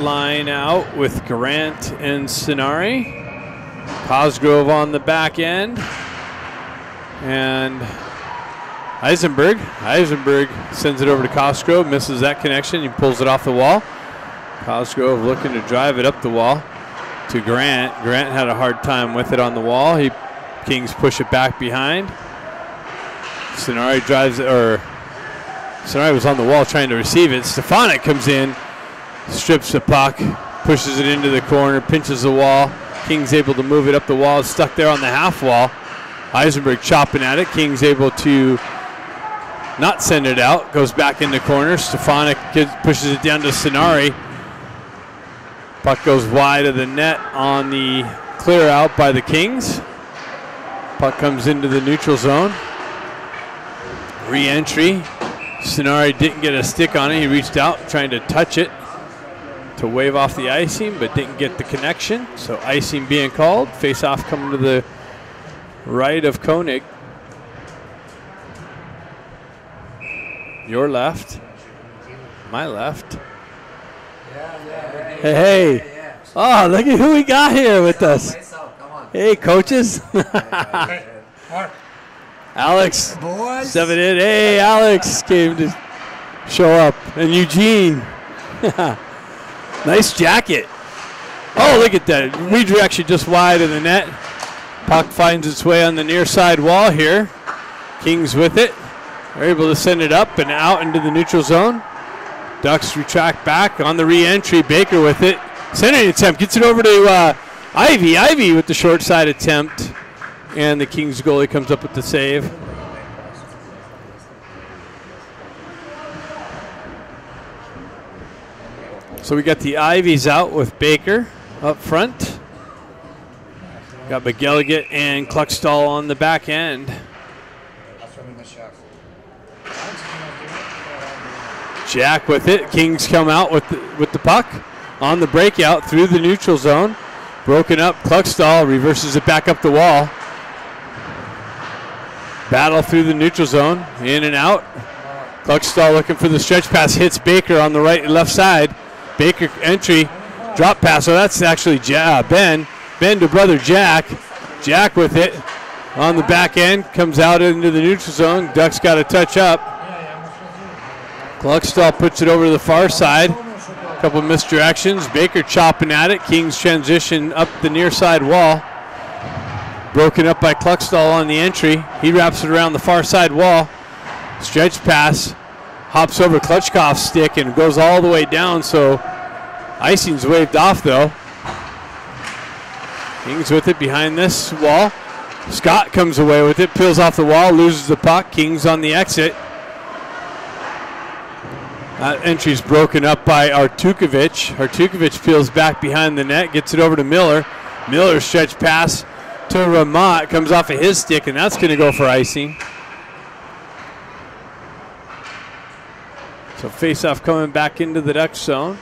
line out with Grant and Sonari. Cosgrove on the back end. And Eisenberg. Eisenberg sends it over to Cosgrove, misses that connection. He pulls it off the wall. Cosgrove looking to drive it up the wall to Grant. Grant had a hard time with it on the wall. He Kings push it back behind. Sonari drives or Sonari was on the wall trying to receive it. Stefanik comes in, strips the puck, pushes it into the corner, pinches the wall. King's able to move it up the wall. It's stuck there on the half wall. Eisenberg chopping at it. King's able to not send it out. Goes back in the corner. Stefanik pushes it down to Sonari. Puck goes wide of the net on the clear out by the Kings. Puck comes into the neutral zone. Re-entry. Sonari didn't get a stick on it. He reached out trying to touch it to wave off the icing, but didn't get the connection. So icing being called. Face off coming to the right of Koenig. Your left. My left. Hey, hey. Oh, look at who we got here with us. Hey, coaches. Alex. Boys. Seven in. Hey, Alex came to show up. And Eugene. nice jacket. Oh, look at that. Redirection just wide of the net. Puck finds its way on the near side wall here. Kings with it. They're able to send it up and out into the neutral zone. Ducks retract back on the re-entry. Baker with it. Centering attempt. Gets it over to uh, Ivy. Ivy with the short side attempt. And the Kings goalie comes up with the save. So we got the Ivies out with Baker up front. Got McGilligan and Cluckstall on the back end. Jack with it. Kings come out with the, with the puck on the breakout through the neutral zone. Broken up. Cluckstall reverses it back up the wall. Battle through the neutral zone. In and out. Cluckstall looking for the stretch pass. Hits Baker on the right and left side. Baker entry. Drop pass. So that's actually ja- uh, Ben. Ben to brother Jack. Jack with it on the back end. Comes out into the neutral zone. Ducks got to touch up. Cluckstall puts it over to the far side. A couple misdirections. Baker chopping at it. Kings transition up the near side wall. Broken up by Cluckstall on the entry. He wraps it around the far side wall. Stretch pass. Hops over Klutchkov's stick and goes all the way down. So icing's waved off though. Kings with it behind this wall. Scott comes away with it, peels off the wall, loses the puck. Kings on the exit. That entry's broken up by Artukovic. Artukovic peels back behind the net, gets it over to Miller. Miller stretch pass to Ramat, comes off of his stick, and that's going to go for icing. So face-off coming back into the duck zone.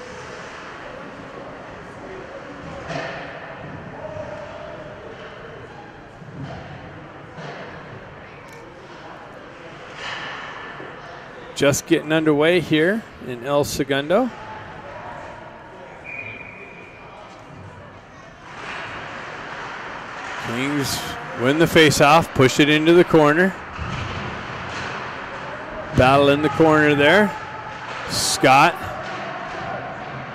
Just getting underway here in El Segundo. Kings win the face-off, push it into the corner. Battle in the corner there. Scott.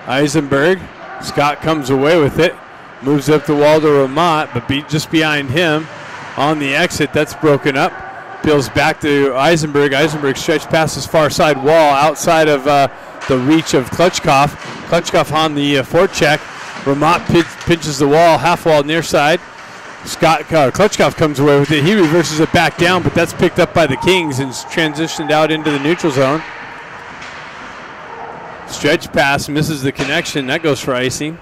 Eisenberg. Scott comes away with it. Moves up the wall to Ramat, but be just behind him on the exit. That's broken up. Peels back to Eisenberg. Eisenberg stretched past his far side wall outside of uh, the reach of Klutchkov. Klutchkov on the uh, forecheck. Ramat pinches the wall, half wall near side. Scott uh, Klutchkov comes away with it. He reverses it back down, but that's picked up by the Kings and transitioned out into the neutral zone. Stretch pass misses the connection. That goes for icing.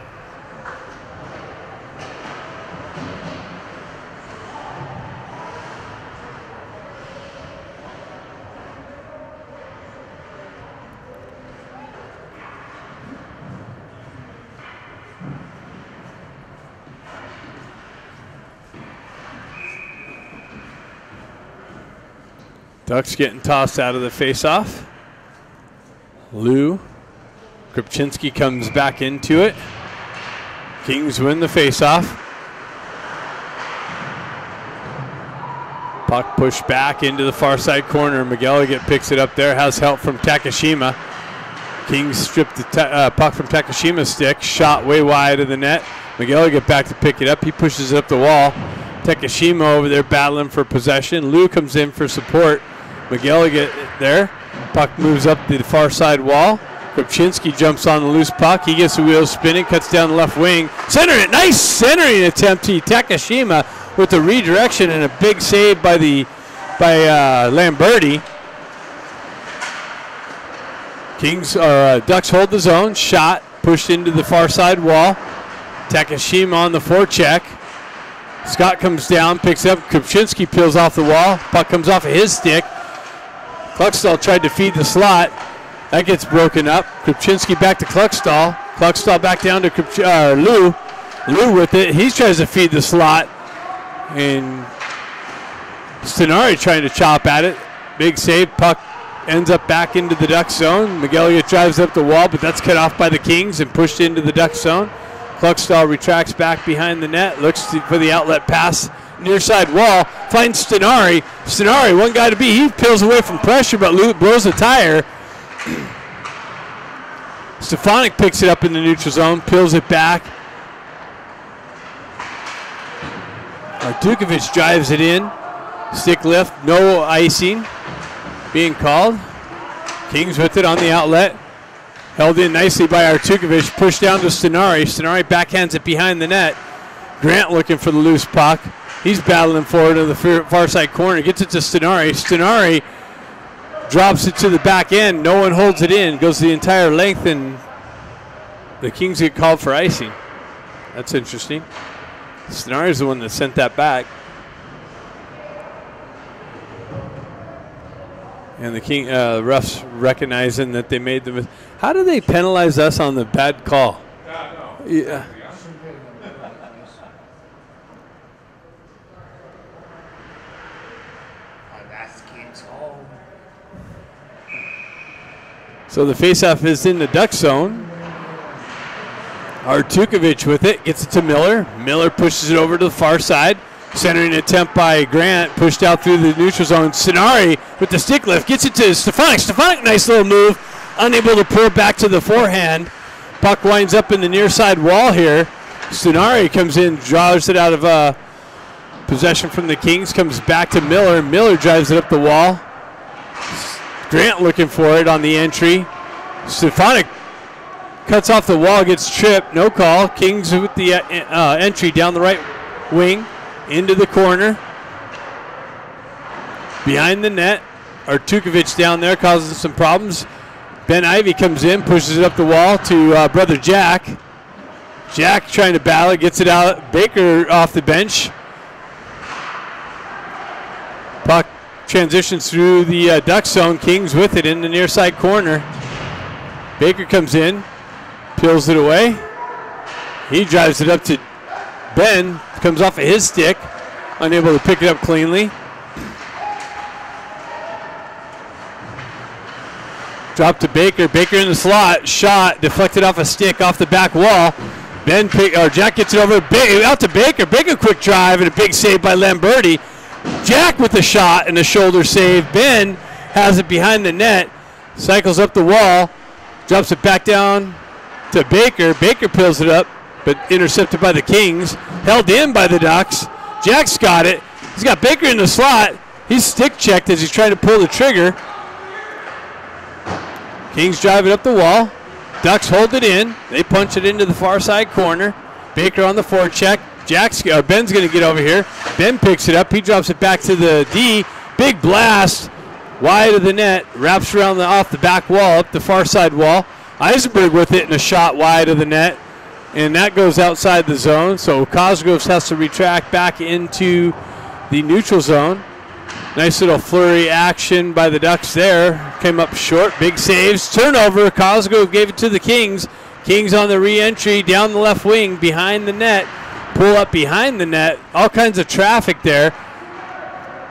Ducks getting tossed out of the faceoff. Lou Krupczynski comes back into it. Kings win the faceoff. Puck pushed back into the far side corner. McElligott picks it up there, has help from Takashima. Kings stripped the uh, puck from Takashima's stick, shot way wide of the net. McElligott back to pick it up. He pushes it up the wall. Takashima over there battling for possession. Lou comes in for support. McElligott there. Puck moves up the far side wall. Kopchinski jumps on the loose puck. He gets the wheels spinning, cuts down the left wing. Center it. Nice centering attempt to Takashima with the redirection and a big save by the by uh, Lamberti. Kings or uh, Ducks hold the zone. Shot pushed into the far side wall. Takashima on the forecheck. Scott comes down, picks up. Kopchinski peels off the wall. Puck comes off of his stick. Kluckstall tried to feed the slot. That gets broken up. Krupczynski back to Kluckstall. Kluckstall back down to Krup- uh, Lou. Lou with it. He tries to feed the slot. And Stenari trying to chop at it. Big save. Puck ends up back into the Duck zone. Miguelia drives up the wall, but that's cut off by the Kings and pushed into the Duck zone. Kluckstall retracts back behind the net. Looks to, for the outlet pass near side wall. Finds Stenari. Stenari, one guy to beat. He peels away from pressure, but Lou blows a tire. Stefanik picks it up in the neutral zone, peels it back. Artukovic drives it in. Stick lift, no icing being called. Kings with it on the outlet. Held in nicely by Artukovic, pushed down to Stenari. Stenari backhands it behind the net. Grant looking for the loose puck. He's battling forward in the far side corner. Gets it to Stenari. Stenari drops it to the back end. No one holds it in. Goes the entire length, and the Kings get called for icing. That's interesting. Stenari's the one that sent that back. And the King uh, refs recognizing that they made the. How do they penalize us on the bad call? Yeah. So the faceoff is in the duck zone. Artukovic with it, gets it to Miller. Miller pushes it over to the far side. Centering attempt by Grant, pushed out through the neutral zone. Sonari with the stick lift, gets it to Stefanik. Stefanik, nice little move, unable to pull back to the forehand. Puck winds up in the near side wall here. Sonari comes in, draws it out of uh, possession from the Kings, comes back to Miller. Miller drives it up the wall. Grant looking for it on the entry. Stefanik cuts off the wall, gets tripped, no call. Kings with the uh, uh, entry down the right wing into the corner. Behind the net, Artukovic down there causes some problems. Ben Ivy comes in, pushes it up the wall to uh, brother Jack. Jack trying to battle, gets it out. Baker off the bench. Puck transitions through the uh, duck zone. Kings with it in the near side corner. Baker comes in, peels it away. He drives it up to Ben, comes off of his stick, unable to pick it up cleanly. Drop to Baker. Baker in the slot. Shot deflected off a stick off the back wall. Ben pick, or Jack gets it over ba- out to Baker. Baker quick drive and a big save by Lamberti. Jack with the shot and a shoulder save. Ben has it behind the net. Cycles up the wall. Drops it back down to Baker. Baker pulls it up, but intercepted by the Kings. Held in by the Ducks. Jack's got it. He's got Baker in the slot. He's stick checked as he's trying to pull the trigger. Kings drive it up the wall. Ducks hold it in. They punch it into the far side corner. Baker on the forecheck. Jack's uh, Ben's going to get over here. Ben picks it up. He drops it back to the D. Big blast wide of the net. Wraps around the off the back wall up the far side wall. Eisenberg with it and a shot wide of the net. And that goes outside the zone. So Cosgroves has to retract back into the neutral zone. Nice little flurry action by the Ducks there. Came up short. Big saves. Turnover. Cosgrove gave it to the Kings. Kings on the re entry down the left wing behind the net. Pull up behind the net. All kinds of traffic there.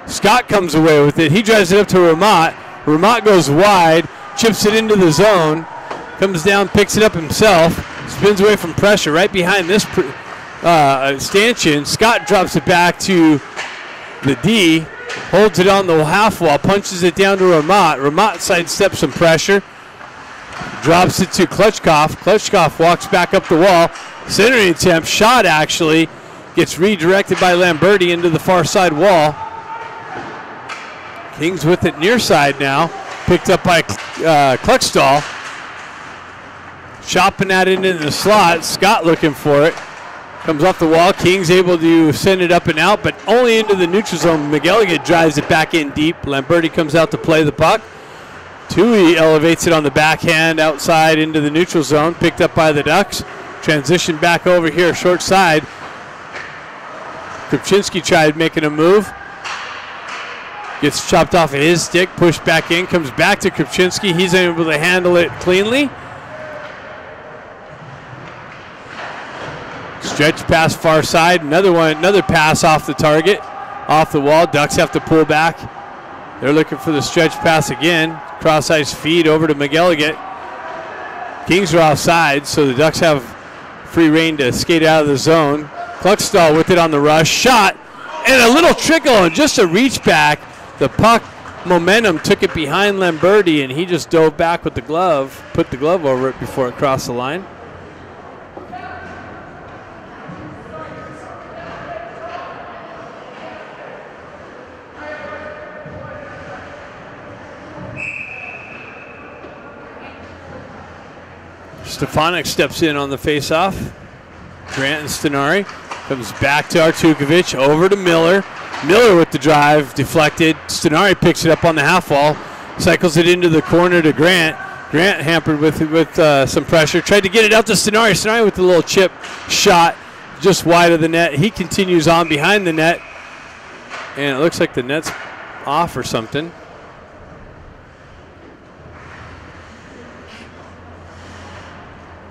Scott comes away with it. He drives it up to Ramat. Ramat goes wide, chips it into the zone. comes down, picks it up himself, spins away from pressure right behind this uh, stanchion. Scott drops it back to the D, holds it on the half wall, punches it down to Ramat. Ramat sidesteps some pressure, drops it to Klutchkov. Klutchkov walks back up the wall. Centering attempt, shot actually, gets redirected by Lamberti into the far side wall. Kings with it near side now, picked up by uh, Kluckstall. Chopping that into the slot. Scott looking for it. Comes off the wall. King's able to send it up and out, but only into the neutral zone. McElligott drives it back in deep. Lamberti comes out to play the puck. Tui elevates it on the backhand outside into the neutral zone. Picked up by the Ducks. Transition back over here, short side. Krupczynski tried making a move. Gets chopped off of his stick, pushed back in, comes back to Krupczynski. He's able to handle it cleanly. Stretch pass far side. Another one, another pass off the target, off the wall. Ducks have to pull back. They're looking for the stretch pass again. Cross ice feed over to McElligott. Kings are offside, so the Ducks have free reign to skate out of the zone. Kluckstall with it on the rush. Shot and a little trickle and just a reach back. The puck momentum took it behind Lamberti and he just dove back with the glove, put the glove over it before it crossed the line. Stefanik steps in on the faceoff. Grant and Stenari comes back to Artukovic, over to Miller. Miller with the drive, deflected. Stenari picks it up on the half wall, cycles it into the corner to Grant. Grant hampered with with uh, some pressure, tried to get it out to Stenari. Stenari with the little chip shot, just wide of the net. He continues on behind the net, and it looks like the net's off or something.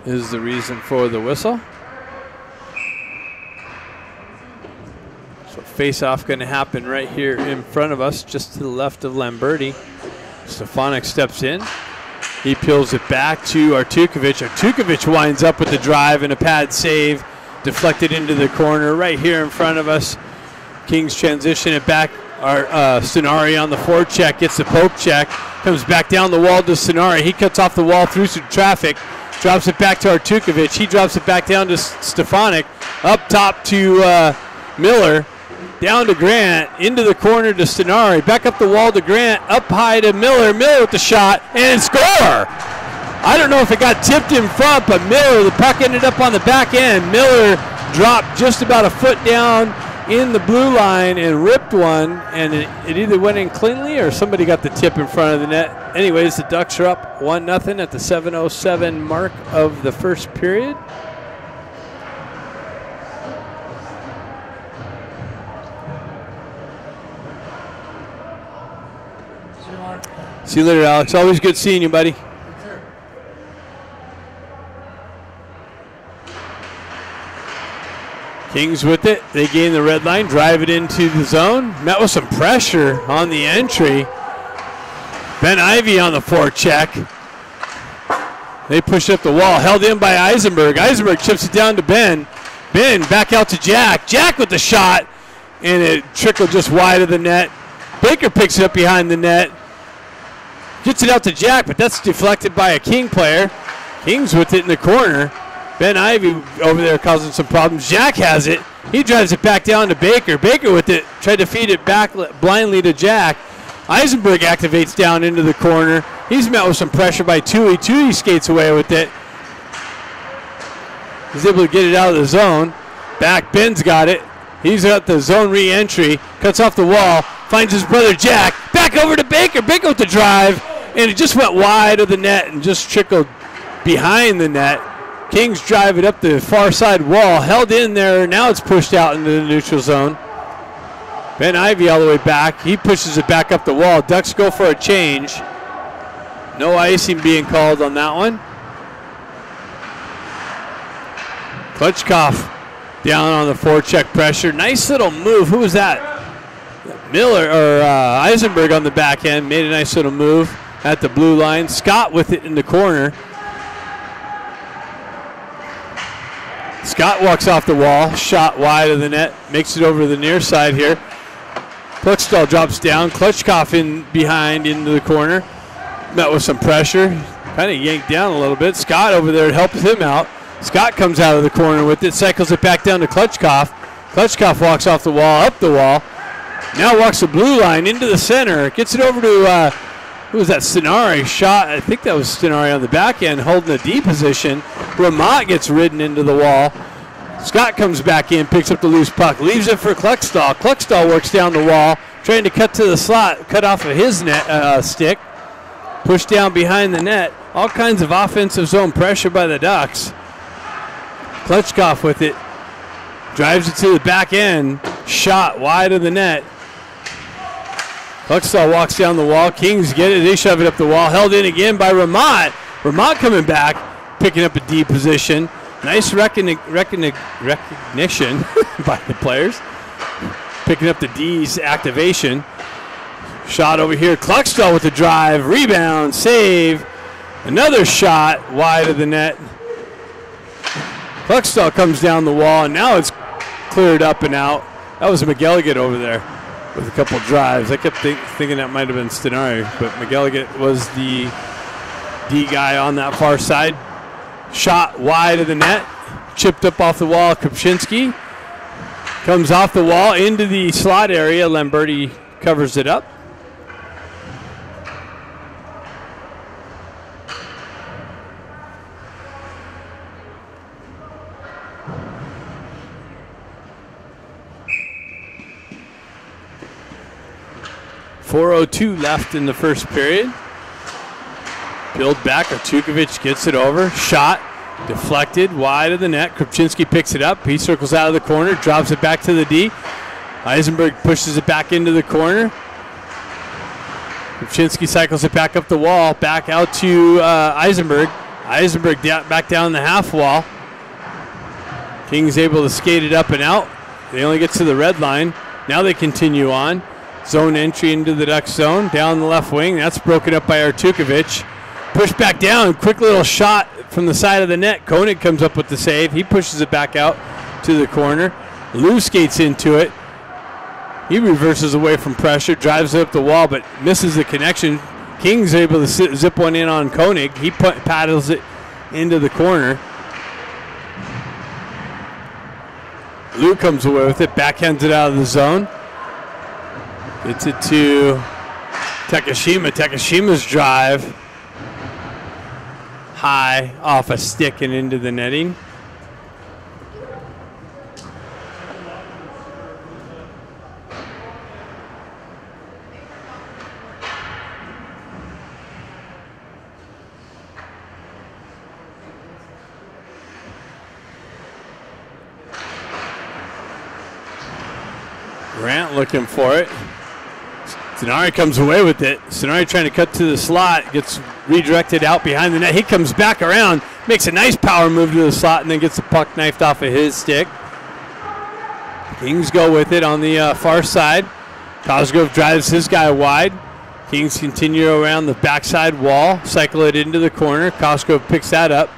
Is the reason for the whistle. So face-off going to happen right here in front of us, just to the left of Lamberti. Stefanik steps in. He peels it back to Artukovic. Artukovic winds up with the drive and a pad save, deflected into the corner right here in front of us. Kings transition it back. Our uh, Stenari on the forward check gets the poke check, comes back down the wall to Stenari. He cuts off the wall through some traffic, Drops it back to Artukovic. He drops it back down to Stefanik. Up top to uh, Miller. Down to Grant. Into the corner to Stenari. Back up the wall to Grant. Up high to Miller. Miller with the shot. And score! I don't know if it got tipped in front, but Miller, the puck ended up on the back end. Miller dropped just about a foot down in the blue line and ripped one, and it, it, either went in cleanly or somebody got the tip in front of the net. Anyways, the Ducks are up 1 0 at the 7.07 mark of the first period. See you later, Alex. Always good seeing you, buddy. Kings with it. They gain the red line, drive it into the zone. Met with some pressure on the entry. Ben Ivy on the forecheck. They push up the wall, held in by Eisenberg. Eisenberg chips it down to Ben. Ben back out to Jack. Jack with the shot, and it trickled just wide of the net. Baker picks it up behind the net. Gets it out to Jack, but that's deflected by a King player. Kings with it in the corner. Ben Ivy over there causing some problems. Jack has it. He drives it back down to Baker. Baker with it, tried to feed it back blindly to Jack. Eisenberg activates down into the corner. He's met with some pressure by Tui. Tui skates away with it. He's able to get it out of the zone. Back, Ben's got it. He's at the zone re-entry. Cuts off the wall. Finds his brother Jack. Back over to Baker. Baker with the drive. And it just went wide of the net and just trickled behind the net. Kings drive it up the far side wall, held in there. Now it's pushed out into the neutral zone. Ben Ivy all the way back. He pushes it back up the wall. Ducks go for a change. No icing being called on that one. Klutchkov down on the forecheck pressure. Nice little move. Who was that? Miller or uh, Eisenberg on the back end made a nice little move at the blue line. Scott with it in the corner. Scott walks off the wall, shot wide of the net, makes it over the near side here. Kluckstall drops down, Klutchkoff in behind into the corner. Met with some pressure, kind of yanked down a little bit. Scott over there helps him out. Scott comes out of the corner with it, cycles it back down to Klutchkoff. Klutchkoff walks off the wall, up the wall. Now walks the blue line into the center, gets it over to uh, who was that? Stenari shot. I think that was Stenari on the back end, holding a D position. Ramat gets ridden into the wall. Scott comes back in, picks up the loose puck, leaves it for Kluckstall. Kluckstall works down the wall, trying to cut to the slot, cut off of his net uh, stick, push down behind the net. All kinds of offensive zone pressure by the Ducks. Klutchkoff with it, drives it to the back end, shot wide of the net. Kluckstall walks down the wall. Kings get it. They shove it up the wall. Held in again by Ramat. Ramat coming back, picking up a D position. Nice recogni- recogni- recognition by the players. Picking up the D's activation. Shot over here. Kluckstall with the drive. Rebound. Save. Another shot wide of the net. Kluckstall comes down the wall, and now it's cleared up and out. That was McGilligan over there with a couple drives. I kept think, thinking that might have been Stenari, but McGilligan was the D guy on that far side. Shot wide of the net, chipped up off the wall. Kopczynski comes off the wall into the slot area. Lamberti covers it up. Four oh two left in the first period. Build back. Artukovic gets it over. Shot. Deflected wide of the net. Kopczynski picks it up. He circles out of the corner. Drops it back to the D. Eisenberg pushes it back into the corner. Kopczynski cycles it back up the wall. Back out to uh, Eisenberg. Eisenberg back down the half wall. King's able to skate it up and out. They only get to the red line. Now they continue on. Zone entry into the Duck zone. Down the left wing. That's broken up by Artukovic. Push back down. Quick little shot from the side of the net. Koenig comes up with the save. He pushes it back out to the corner. Lou skates into it. He reverses away from pressure, drives up the wall, but misses the connection. King's able to zip one in on Koenig. He paddles it into the corner. Lou comes away with it, backhands it out of the zone. Gets it to Takashima. Takashima's drive high off a stick and into the netting. Grant looking for it. Sonari comes away with it. Sonari trying to cut to the slot, gets redirected out behind the net. He comes back around, makes a nice power move to the slot, and then gets the puck knifed off of his stick. Kings go with it on the uh, far side. Cosgrove drives his guy wide. Kings continue around the backside wall, cycle it into the corner. Cosgrove picks that up.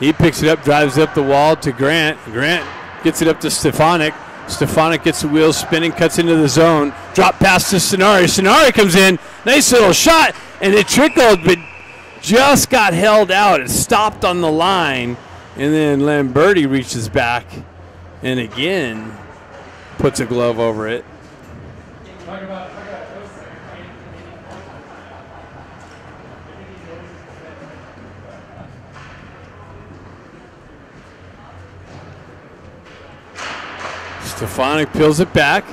He picks it up, drives up the wall to Grant. Grant gets it up to Stefanik. Stefanik gets the wheels spinning, cuts into the zone. Drop pass to Sonari. Sonari comes in. Nice little shot. And it trickled, but just got held out. It stopped on the line. And then Lamberti reaches back and again puts a glove over it. Stefanik peels it back.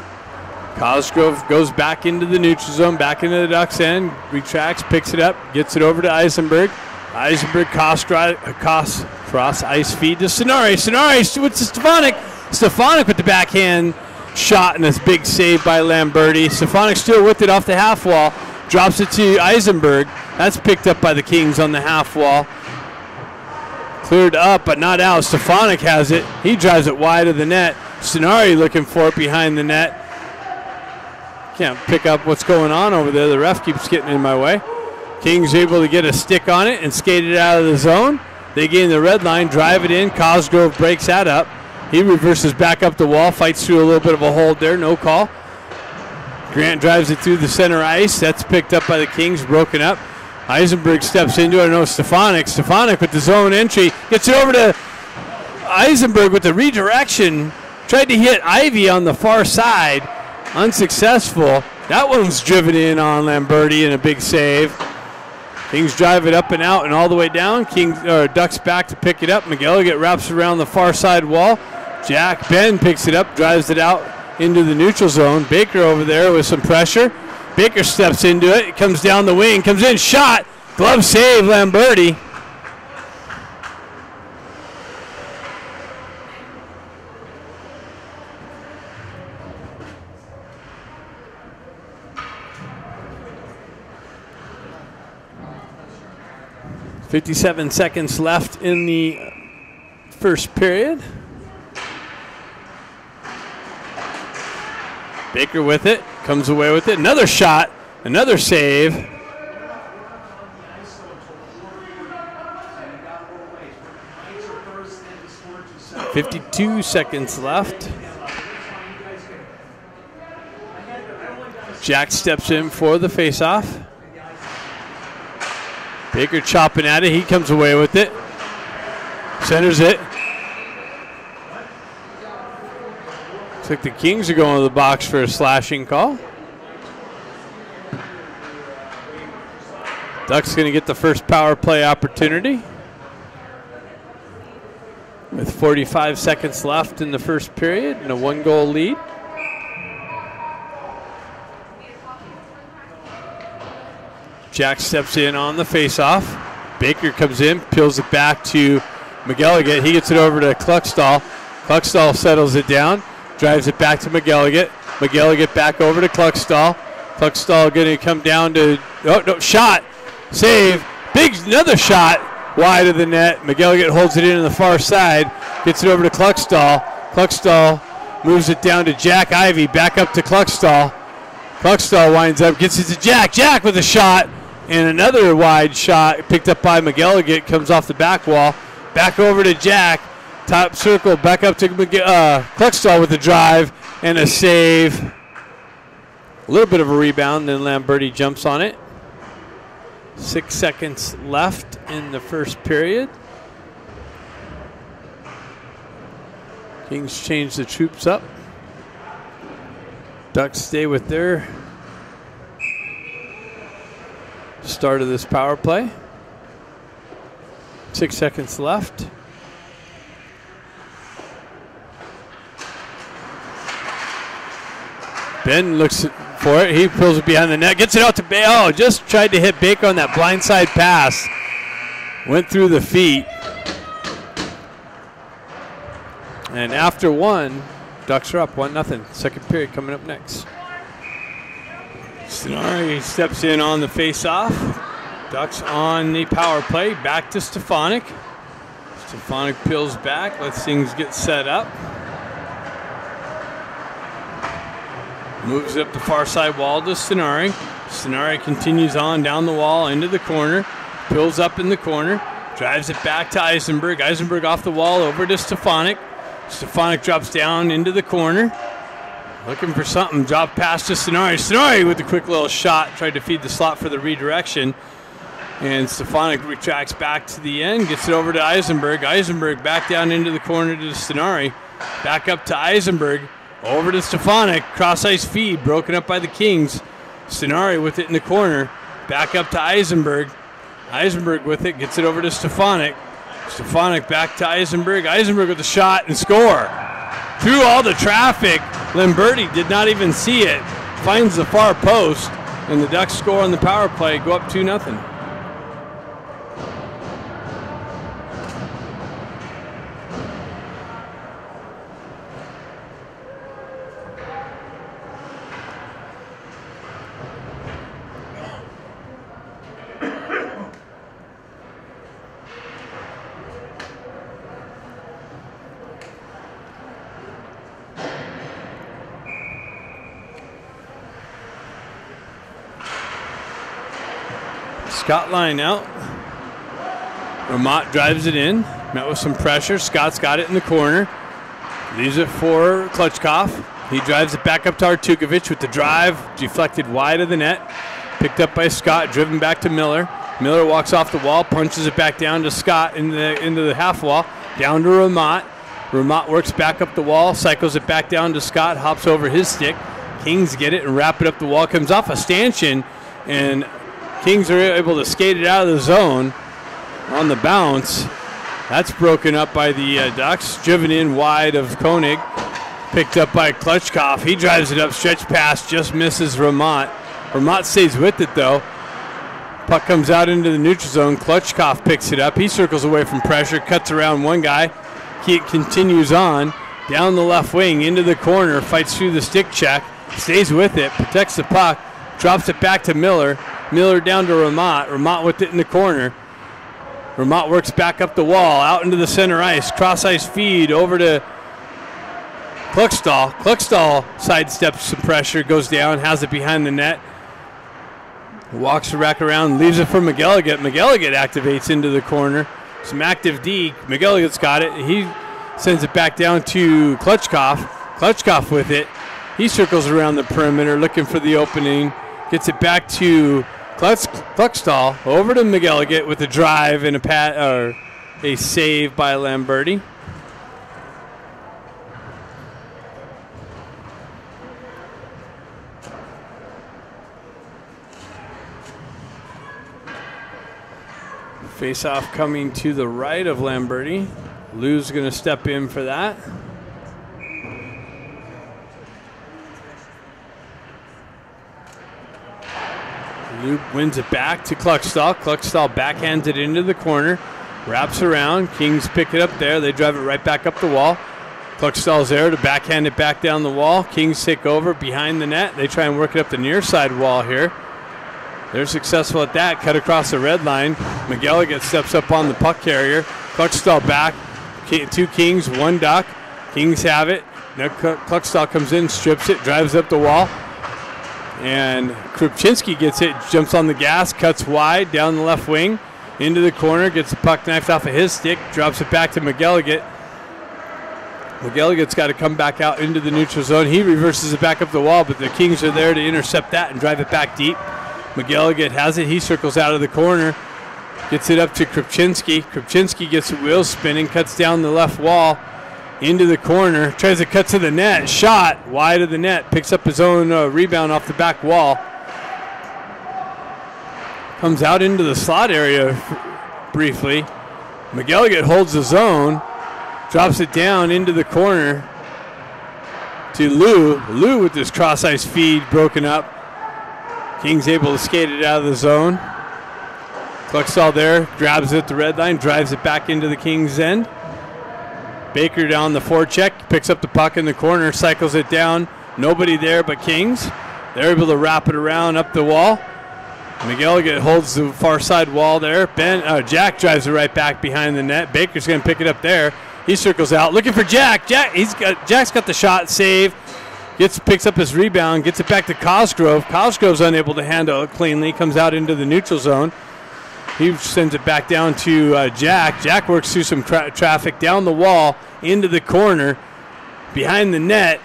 Cosgrove goes back into the neutral zone, back into the Ducks end, retracts, picks it up, gets it over to Eisenberg. Eisenberg cross, cross, ice feed to Sonari. Sonari with Stefanik. Stefanik with the backhand shot and this big save by Lamberti. Stefanik still with it off the half wall, drops it to Eisenberg. That's picked up by the Kings on the half wall. Cleared up, but not out. Stefanik has it. He drives it wide of the net. Sonari looking for it behind the net. Can't pick up what's going on over there. The ref keeps getting in my way. King's able to get a stick on it and skate it out of the zone. They gain the red line, drive it in. Cosgrove breaks that up. He reverses back up the wall, fights through a little bit of a hold there, no call. Grant drives it through the center ice. That's picked up by the Kings, broken up. Eisenberg steps into it. No, Stefanik. Stefanik with the zone entry. Gets it over to Eisenberg with the redirection. Tried to hit Ivy on the far side. Unsuccessful. That one's driven in on Lamberti and a big save. Kings drive it up and out and all the way down. Kings or Ducks back to pick it up. McElligott wraps around the far side wall. Jack Ben picks it up, drives it out into the neutral zone. Baker over there with some pressure. Baker steps into it. It comes down the wing, comes in, shot. Glove save, Lamberti. Fifty-seven seconds left in the first period. Baker with it, comes away with it. Another shot, another save. Fifty-two seconds left. Jack steps in for the faceoff. Baker chopping at it. He comes away with it. Centers it. Looks like the Kings are going to the box for a slashing call. Ducks going to get the first power play opportunity. With 45 seconds left in the first period and a one goal lead. Jack steps in on the faceoff. Baker comes in, peels it back to McElligott. He gets it over to Kluckstall. Kluckstall settles it down, drives it back to McElligott. McElligott back over to Kluckstall. Kluckstall going to come down to, oh, no, shot, save, big, another shot wide of the net. McElligott holds it in on the far side, gets it over to Kluckstall. Kluckstall moves it down to Jack Ivy, back up to Kluckstall. Kluckstall winds up, gets it to Jack. Jack with a shot, and another wide shot picked up by McElligott comes off the back wall. Back over to Jack. Top circle, back up to uh, Kluckstall with the drive and a save. A little bit of a rebound, then Lamberti jumps on it. Six seconds left in the first period. Kings change the troops up. Ducks stay with their start of this power play. Six seconds left. Ben looks for it. He pulls it behind the net, gets it out to Baker. Oh, just tried to hit Baker on that blindside pass. Went through the feet. And after one, Ducks are up 1 nothing. Second period coming up next. Stenari steps in on the face-off. Ducks on the power play. Back to Stefanik. Stefanik peels back, lets things get set up. Moves up the far side wall to Stenari. Stenari continues on down the wall into the corner. Peels up in the corner. Drives it back to Eisenberg. Eisenberg off the wall over to Stefanik. Stefanik drops down into the corner. Looking for something. Drop pass to Stenari. Stenari with a quick little shot. Tried to feed the slot for the redirection. And Stefanik retracts back to the end. Gets it over to Eisenberg. Eisenberg back down into the corner to Stenari. Back up to Eisenberg. Over to Stefanik. Cross ice feed. Broken up by the Kings. Stenari with it in the corner. Back up to Eisenberg. Eisenberg with it. Gets it over to Stefanik. Stefanik back to Eisenberg. Eisenberg with the shot and score. Through all the traffic, Lamberti did not even see it. Finds the far post, and the Ducks score on the power play, go up 2 0. Scott line out. Ramont drives it in, met with some pressure. Scott's got it in the corner. Leaves it for Klutchkov. He drives it back up to Artukovic with the drive, deflected wide of the net. Picked up by Scott, driven back to Miller. Miller walks off the wall, punches it back down to Scott into the, into the half wall, down to Ramont. Ramont works back up the wall, cycles it back down to Scott, hops over his stick. Kings get it and wrap it up the wall. Comes off a stanchion, and Kings are able to skate it out of the zone on the bounce. That's broken up by the uh, Ducks. Driven in wide of Koenig. Picked up by Klutchkov. He drives it up, stretch pass, just misses Ramont. Ramont stays with it though. Puck comes out into the neutral zone. Klutchkov picks it up. He circles away from pressure, cuts around one guy. He continues on down the left wing into the corner, fights through the stick check, stays with it, protects the puck, drops it back to Miller. Miller down to Ramont. Ramont with it in the corner. Ramont works back up the wall, out into the center ice, cross ice feed over to Kluckstall. Kluckstall sidesteps some pressure, goes down, has it behind the net. Walks the rack around, leaves it for McElligott. McElligott activates into the corner. Some active D. McElligott's got it. He sends it back down to Klutchkov. Klutchkov with it. He circles around the perimeter looking for the opening. Gets it back to Klutz, Kluckstall. Over to McElligott with a drive and a pat or a save by Lamberti. Face off coming to the right of Lamberti. Lou's going to step in for that. Lou wins it back to Kluckstall. Kluckstall backhands it into the corner, wraps around. Kings pick it up there. They drive it right back up the wall. Kluckstall's there to backhand it back down the wall. Kings take over behind the net. They try and work it up the near side wall here. They're successful at that. Cut across the red line. McElligott steps up on the puck carrier. Kluckstall back. Two Kings, one Duck. Kings have it. Now Kluckstall comes in, strips it, drives up the wall. And Krupczynski gets it, jumps on the gas, cuts wide down the left wing, into the corner, gets the puck knifed off of his stick, drops it back to McElligott. McElligott's got to come back out into the neutral zone. He reverses it back up the wall, but the Kings are there to intercept that and drive it back deep. McElligott has it. He circles out of the corner, gets it up to Krupczynski. Krupczynski gets the wheels spinning, cuts down the left wall into the corner, tries to cut to the net, shot wide of the net, picks up his own uh, rebound off the back wall. Comes out into the slot area briefly. McElligott holds the zone, drops it down into the corner to Lou. Lou with this cross ice feed broken up. King's able to skate it out of the zone. Kluckstall there, grabs it at the red line, drives it back into the King's end. Baker down the forecheck, picks up the puck in the corner, cycles it down. Nobody there but Kings. They're able to wrap it around up the wall. McElligott holds the far side wall there. Ben uh, Jack drives it right back behind the net. Baker's going to pick it up there. He circles out, looking for Jack. Jack, he's got Jack's got the shot, save. Gets picks up his rebound, gets it back to Cosgrove. Cosgrove's unable to handle it cleanly. Comes out into the neutral zone. He sends it back down to uh, Jack. Jack works through some tra- traffic down the wall into the corner, behind the net,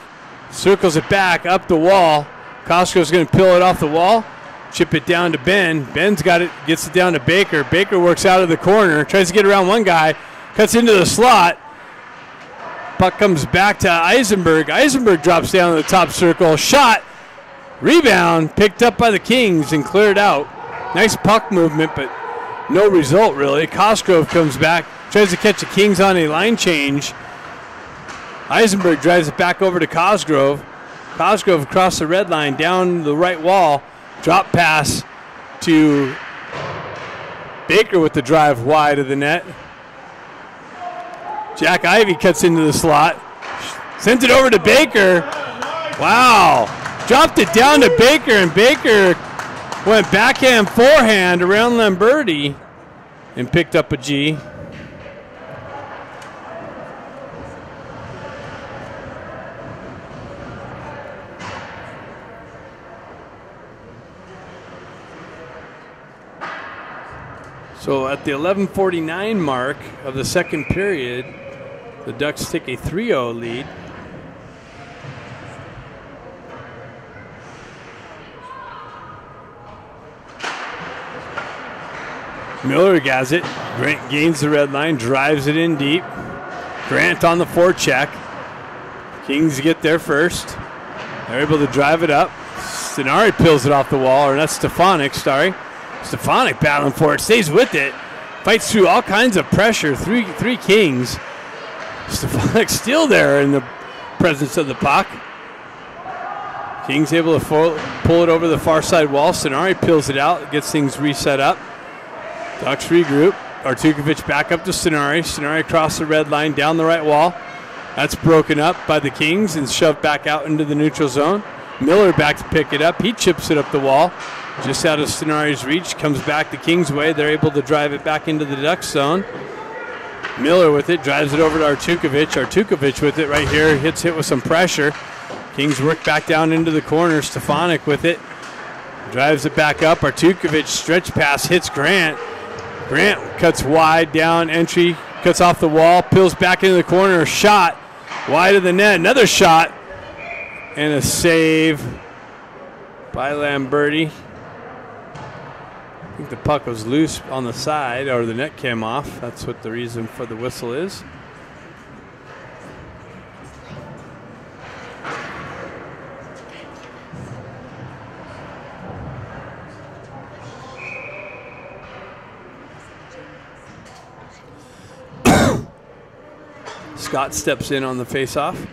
circles it back up the wall. Costco's going to peel it off the wall, chip it down to Ben. Ben's got it, gets it down to Baker. Baker works out of the corner, tries to get around one guy, cuts into the slot. Puck comes back to Eisenberg. Eisenberg drops down to the top circle. Shot, rebound, picked up by the Kings and cleared out. Nice puck movement, but no result really. Cosgrove comes back, tries to catch the Kings on a line change. Eisenberg drives it back over to Cosgrove. Cosgrove across the red line, down the right wall, drop pass to Baker with the drive wide of the net. Jack Ivy cuts into the slot, sends it over to Baker. Wow. Dropped it down to Baker, and Baker went backhand, forehand around Lamberti and picked up a G. So at the 11:49 mark of the second period, the Ducks take a 3-0 lead. Miller has it. Grant gains the red line, drives it in deep. Grant on the forecheck. Kings get there first. They're able to drive it up. Stenari peels it off the wall, or that's Stefanik, sorry. Stefanik battling for it, stays with it, fights through all kinds of pressure. Three three Kings. Stefanik still there in the presence of the puck. Kings able to pull it over the far side wall. Stenari peels it out, gets things reset up. Ducks regroup. Artukovic back up to Stenari. Stenari across the red line, down the right wall. That's broken up by the Kings and shoved back out into the neutral zone. Miller back to pick it up. He chips it up the wall. Just out of Stenari's reach. Comes back the Kings way. They're able to drive it back into the Ducks zone. Miller with it. Drives it over to Artukovic. Artukovic with it right here. Hits it with some pressure. Kings work back down into the corner. Stefanik with it. Drives it back up. Artukovic stretch pass hits Grant. Grant cuts wide down entry, cuts off the wall, peels back into the corner, shot wide of the net. Another shot and a save by Lamberti. I think the puck was loose on the side, or the net came off. That's what the reason for the whistle is. Scott steps in on the faceoff.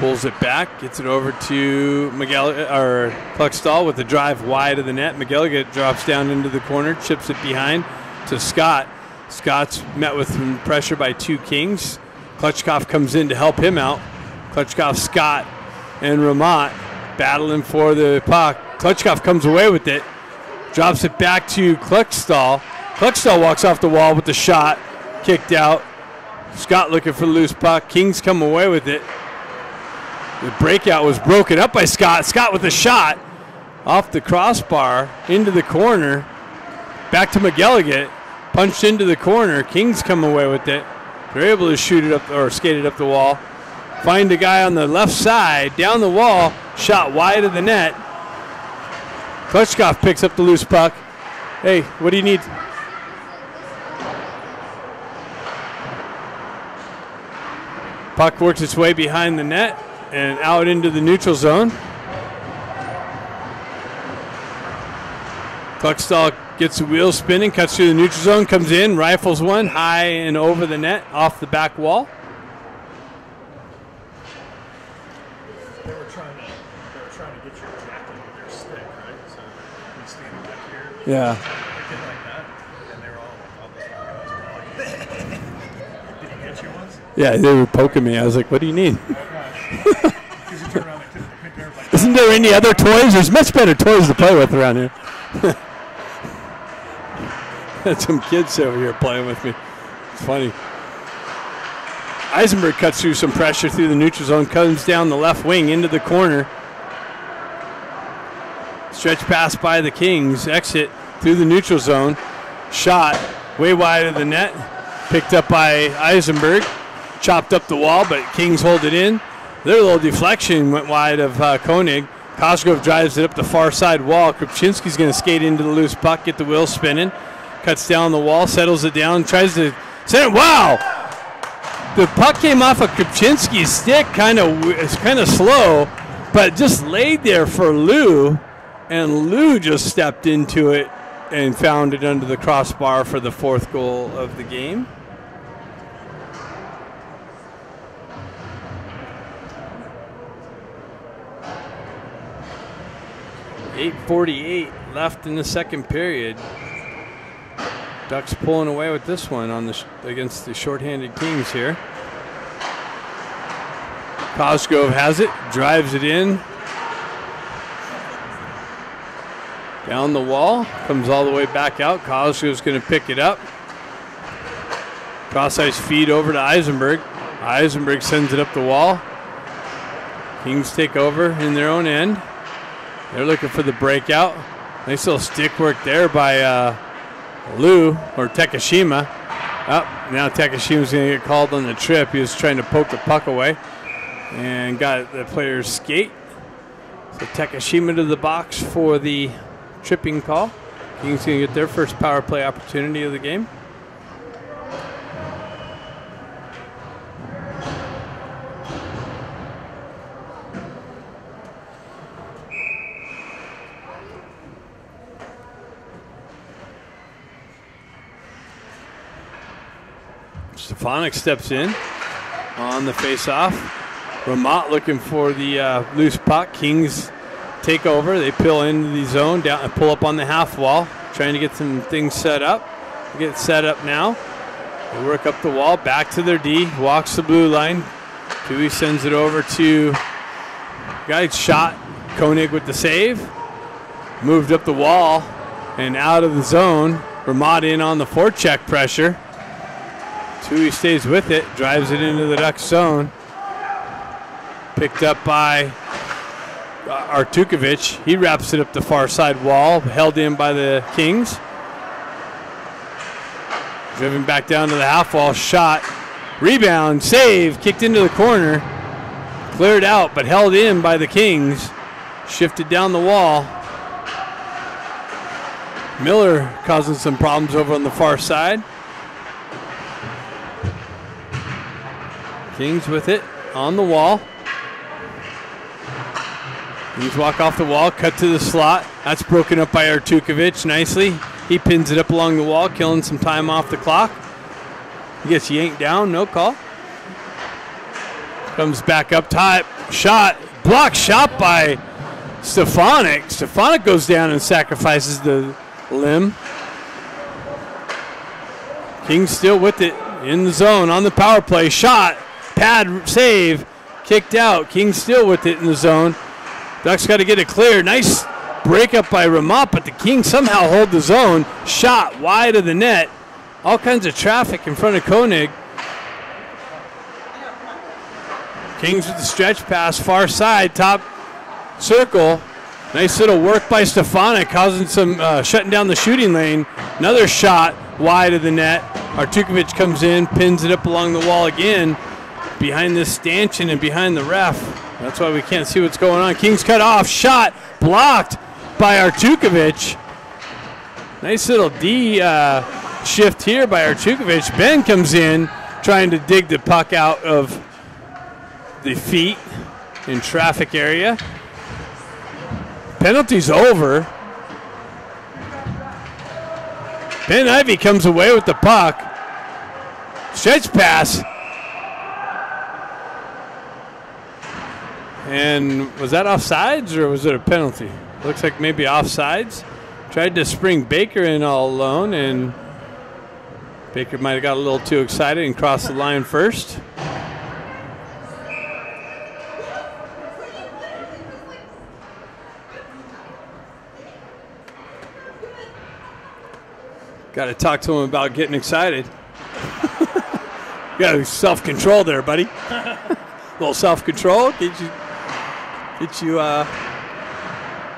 Pulls it back, gets it over to Miguel or Cluckstall with the drive wide of the net. McGilligan drops down into the corner, chips it behind to Scott. Scott's met with pressure by two Kings. Klutchkov comes in to help him out. Klutchkov, Scott, and Ramat battling for the puck. Klutchkov comes away with it, drops it back to Kluckstall. Kluckstall walks off the wall with the shot kicked out. Scott looking for the loose puck. Kings come away with it. The breakout was broken up by Scott. Scott with a shot off the crossbar into the corner. Back to McGilligan. Punched into the corner. Kings come away with it. They're able to shoot it up or skate it up the wall. Find a guy on the left side, down the wall, shot wide of the net. Klutchkov picks up the loose puck. Hey, what do you need? Puck works its way behind the net and out into the neutral zone. Cluckstall gets the wheel spinning, cuts through the neutral zone, comes in, rifles one high and over the net off the back wall. They were trying to, they were trying to get your jacket with their stick, right? So you stand back here. Yeah. They did like that, and they were all like, all this one goes, like, did he hit you once? Yeah, they were poking me. I was like, what do you need? Isn't there any other toys? There's much better toys to play with around here. Had some kids over here playing with me. It's funny. Eisenberg cuts through some pressure through the neutral zone, comes down the left wing into the corner. Stretch pass by the Kings, exit through the neutral zone. Shot way wide of the net, picked up by Eisenberg, chopped up the wall, but Kings hold it in. Their little deflection went wide of uh, Koenig. Cosgrove drives it up the far side wall. Krupczynski's going to skate into the loose puck, get the wheel spinning, cuts down the wall, settles it down, tries to send it. Wow! The puck came off of Krupczynski's stick, kind of it's kind of slow, but just laid there for Lou, and Lou just stepped into it and found it under the crossbar for the fourth goal of the game. Eight forty-eight left in the second period. Ducks pulling away with this one on the against the shorthanded Kings here. Cosgrove has it, drives it in. Down the wall, comes all the way back out. Cosgrove's going to pick it up. Cross ice feed over to Eisenberg. Eisenberg sends it up the wall. Kings take over in their own end. They're looking for the breakout. Nice little stick work there by uh, Lou or Takashima. Up oh, now Takashima's going to get called on the trip. He was trying to poke the puck away and got the player's skate. So Takashima to the box for the tripping call. Kings going to get their first power play opportunity of the game. Stefanik steps in on the face-off. Ramat looking for the uh, loose puck. Kings take over. They peel into the zone, down and pull up on the half wall, trying to get some things set up. Get set up now. They work up the wall, back to their D, walks the blue line. Dewey sends it over to guy shot. Koenig with the save. Moved up the wall and out of the zone. Ramat in on the forecheck pressure. Tui stays with it, drives it into the duck zone. Picked up by uh, Artukovic. He wraps it up the far side wall, held in by the Kings. Driven back down to the half wall, shot, rebound, save, kicked into the corner, cleared out, but held in by the Kings. Shifted down the wall. Miller causing some problems over on the far side. Kings with it on the wall. Kings walk off the wall, cut to the slot. That's broken up by Artukovic nicely. He pins it up along the wall, killing some time off the clock. He gets yanked down, no call. Comes back up top, shot, block shot by Stefanik. Stefanik goes down and sacrifices the limb. Kings still with it in the zone on the power play. Shot, pad save, kicked out. King still with it in the zone. Ducks got to get it clear. Nice breakup by Ramat, but the King somehow hold the zone. Shot wide of the net. All kinds of traffic in front of Koenig. Kings with the stretch pass, far side, top circle. Nice little work by Stefanik, causing some uh, shutting down the shooting lane. Another shot wide of the net. Artukovic comes in, pins it up along the wall again behind this stanchion and behind the ref. That's why we can't see what's going on. Kings cut off, shot, blocked by Artukovic. Nice little D uh, shift here by Artukovic. Ben comes in trying to dig the puck out of the feet in traffic area. Penalty's over. Ben Ivy comes away with the puck. Stretch pass And was that offsides or was it a penalty? Looks like maybe offsides. Tried to spring Baker in all alone, and Baker might have got a little too excited and crossed the line first. Got to talk to him about getting excited. got self control there, buddy. a little self control. Get you did you, uh,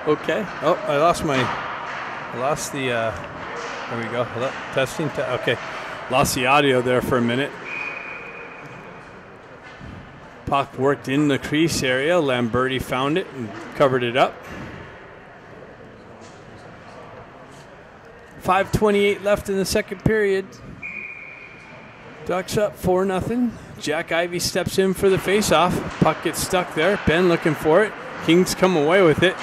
okay. Oh, I lost my, I lost the, uh, there we go. Testing, te- okay. Lost the audio there for a minute. Puck worked in the crease area. Lamberti found it and covered it up. 5.28 left in the second period. Ducks up 4 nothing. Jack Ivy steps in for the faceoff. Puck gets stuck there. Ben looking for it. Kings come away with it.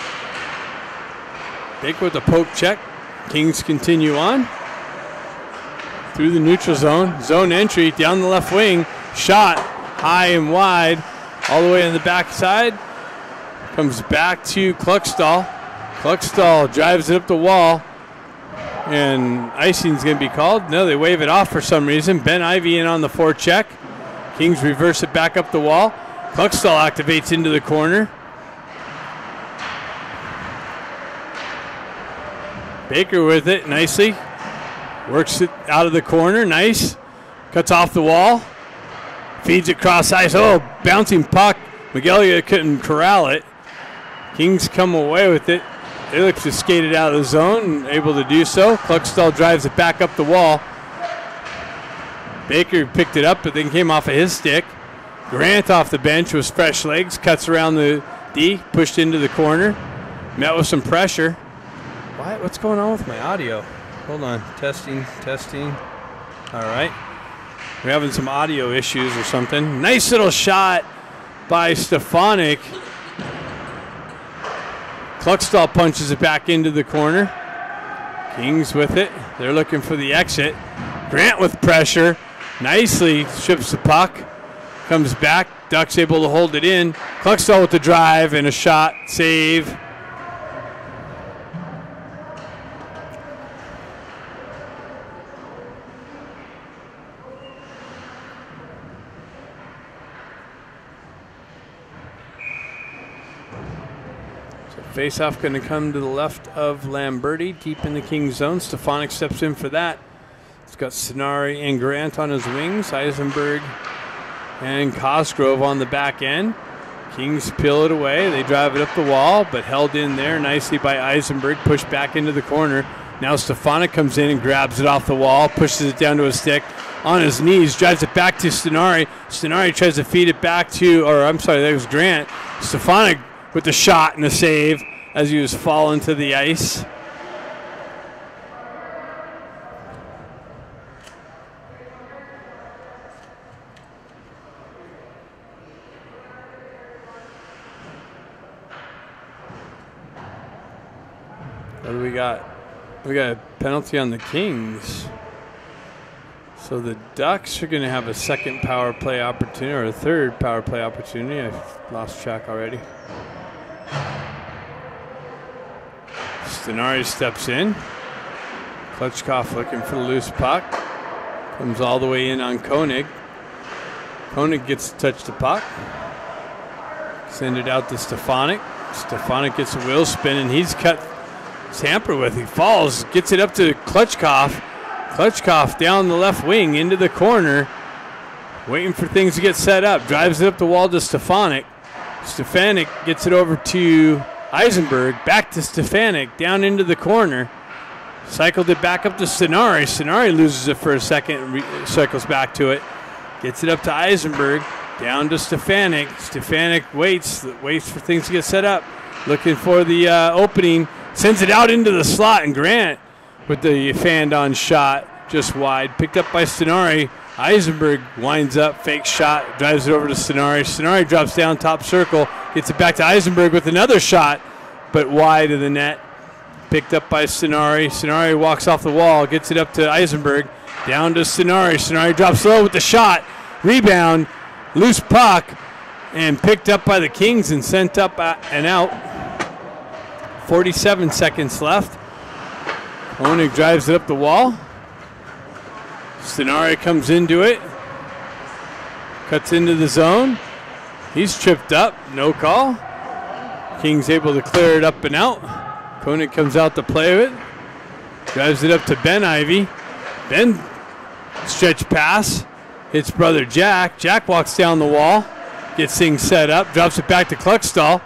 Baker with a poke check. Kings continue on. Through the neutral zone. Zone entry down the left wing. Shot high and wide. All the way on the backside. Comes back to Kluckstall. Kluckstall drives it up the wall. And icing's going to be called. No, they wave it off for some reason. Ben Ivy in on the forecheck. Kings reverse it back up the wall. Kluckstall activates into the corner. Baker with it nicely. Works it out of the corner. Nice. Cuts off the wall. Feeds it cross ice. Oh, bouncing puck. Miguelia couldn't corral it. Kings come away with it. They look to skate it out of the zone, and able to do so. Cluckstall drives it back up the wall. Baker picked it up, but then came off of his stick. Grant off the bench with fresh legs, cuts around the D, pushed into the corner, met with some pressure. What? What's going on with my audio? Hold on. Testing, testing. All right. We're having some audio issues or something. Nice little shot by Stefanik. Cluckstall punches it back into the corner. Kings with it. They're looking for the exit. Grant with pressure. Nicely strips the puck. Comes back. Ducks able to hold it in. Cluckstall with the drive and a shot. Save. Face off going to come to the left of Lamberti, deep in the King's zone. Stefanik steps in for that. It's got Sonari and Grant on his wings, Eisenberg and Cosgrove on the back end. Kings peel it away. They drive it up the wall, but held in there nicely by Eisenberg, pushed back into the corner. Now Stefanik comes in and grabs it off the wall, pushes it down to his stick on his knees, drives it back to Stenari. Stenari tries to feed it back to, or I'm sorry, that was Grant. Stefanik with the shot and the save as he was falling to the ice. We got? We got a penalty on the Kings. So the Ducks are going to have a second power play opportunity or a third power play opportunity. I've lost track already. Stenari steps in. Klutchkov looking for the loose puck. Comes all the way in on Koenig. Koenig gets to touch the puck. Send it out to Stefanik. Stefanik gets a wheel spin and he's cut tamper with. He falls, gets it up to Klutchkov. Klutchkov down the left wing into the corner, waiting for things to get set up. Drives it up the wall to Stefanik. Stefanik gets it over to Eisenberg. Back to Stefanik, down into the corner. Cycled it back up to Sonari. Sonari loses it for a second, re- cycles back to it. Gets it up to Eisenberg, down to Stefanik. Stefanik waits, waits for things to get set up. Looking for the uh, opening, sends it out into the slot, and Grant with the fanned on shot just wide. Picked up by Stenari. Eisenberg winds up, fake shot, drives it over to Stenari. Stenari drops down top circle, gets it back to Eisenberg with another shot, but wide of the net. Picked up by Stenari. Stenari walks off the wall, gets it up to Eisenberg, down to Stenari. Stenari drops low with the shot, rebound, loose puck, and picked up by the Kings and sent up and out. 47 seconds left. Koenig drives it up the wall. Stenari comes into it. Cuts into the zone. He's tripped up. No call. King's able to clear it up and out. Koenig comes out to play with it. Drives it up to Ben Ivy. Ben stretch pass. Hits brother Jack. Jack walks down the wall. Gets things set up. Drops it back to Cluckstall.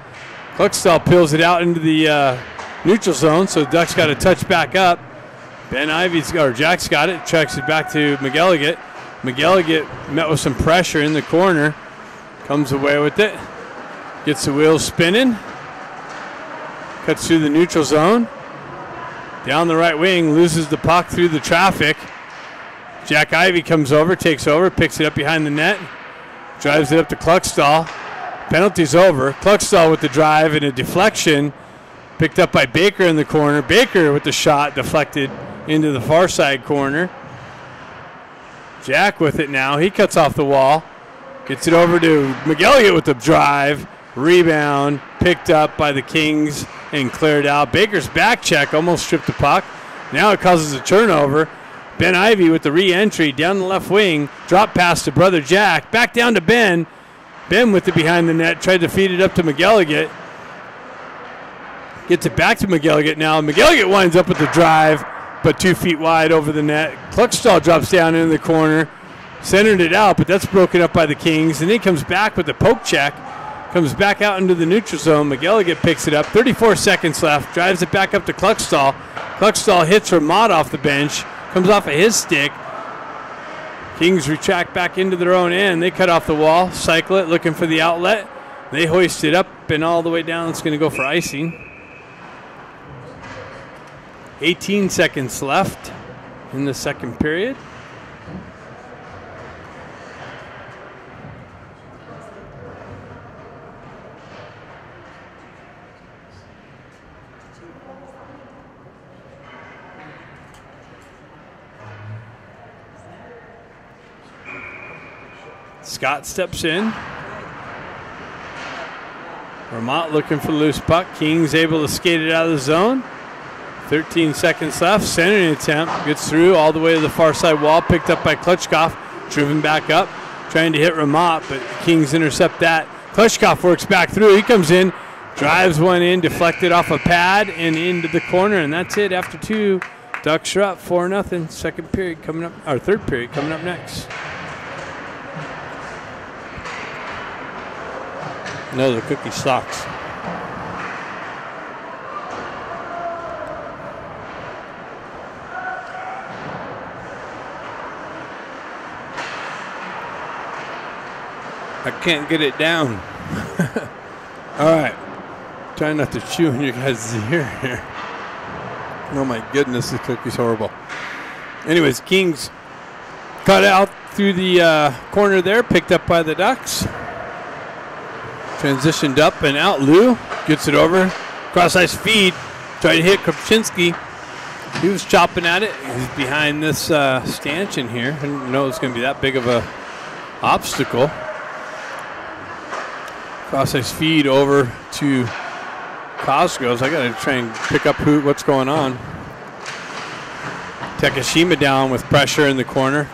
Cluckstall peels it out into the uh, neutral zone, so Ducks got to touch back up. Ben Ivy's or Jack's got it, checks it back to McElligott. McElligott met with some pressure in the corner, comes away with it, gets the wheels spinning, cuts through the neutral zone, down the right wing, loses the puck through the traffic. Jack Ivy comes over, takes over, picks it up behind the net, drives it up to Cluckstall. Penalty's over. Cluckstall with the drive and a deflection Picked up by Baker in the corner. Baker with the shot deflected into the far side corner. Jack with it now. He cuts off the wall. Gets it over to McElligott with the drive. Rebound. Picked up by the Kings and cleared out. Baker's back check almost stripped the puck. Now it causes a turnover. Ben Ivy with the re entry down the left wing. Drop pass to brother Jack. Back down to Ben. Ben with it behind the net. Tried to feed it up to McElligott. Gets it back to McElligott now. McElligott winds up with the drive, but two feet wide over the net. Cluckstall drops down in the corner, centered it out, but that's broken up by the Kings. And then he comes back with the poke check. Comes back out into the neutral zone. McElligott picks it up. 34 seconds left. Drives it back up to Kluckstall. Kluckstall hits Ramat off the bench. Comes off of his stick. Kings retract back into their own end. They cut off the wall. Cycle it, looking for the outlet. They hoist it up and all the way down. It's going to go for icing. 18 seconds left in the second period. Scott steps in. Vermont looking for the loose puck. King's able to skate it out of the zone. 13 seconds left. Centering attempt gets through all the way to the far side wall. Picked up by Klutchkov. Driven back up. Trying to hit Ramat, but Kings intercept that. Klutchkov works back through. He comes in, drives one in, deflected off a pad and into the corner, and that's it after two. Ducks are up 4 nothing. Second period coming up, or third period coming up next. No, the cookie sucks. I can't get it down. All right. Trying not to chew in your guys' ear here. Oh my goodness, the cookie's horrible. Anyways, Kings cut out through the uh, corner there, picked up by the Ducks. Transitioned up and out. Lou gets it over. Cross ice feed. Tried to hit Kopczynski. He was chopping at it. He's behind this uh, stanchion here. I didn't know it was going to be that big of a obstacle. Cross ice feed over to Cosgroves. I got to try and pick up who what's going on. Takashima down with pressure in the corner.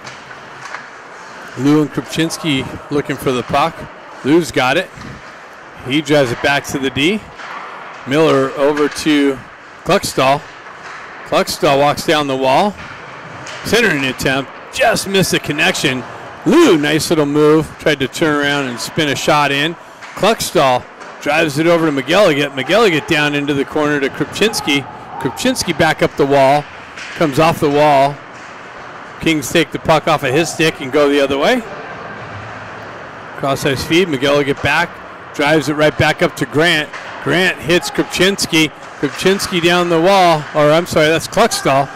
Lou and Kopczynski looking for the puck. Lou's got it. He drives it back to the D. Miller over to Kluckstall. Kluckstall walks down the wall. Centering attempt. Just missed the connection. Lou, nice little move. Tried to turn around and spin a shot in. Kluckstall drives it over to McElligott. McElligott down into the corner to Kopczynski. Kopczynski back up the wall. Comes off the wall. Kings take the puck off of his stick and go the other way. Cross ice feed. McElligott back. Drives it right back up to Grant. Grant hits Kopczynski. Kopczynski down the wall. Or I'm sorry, that's Kluckstall.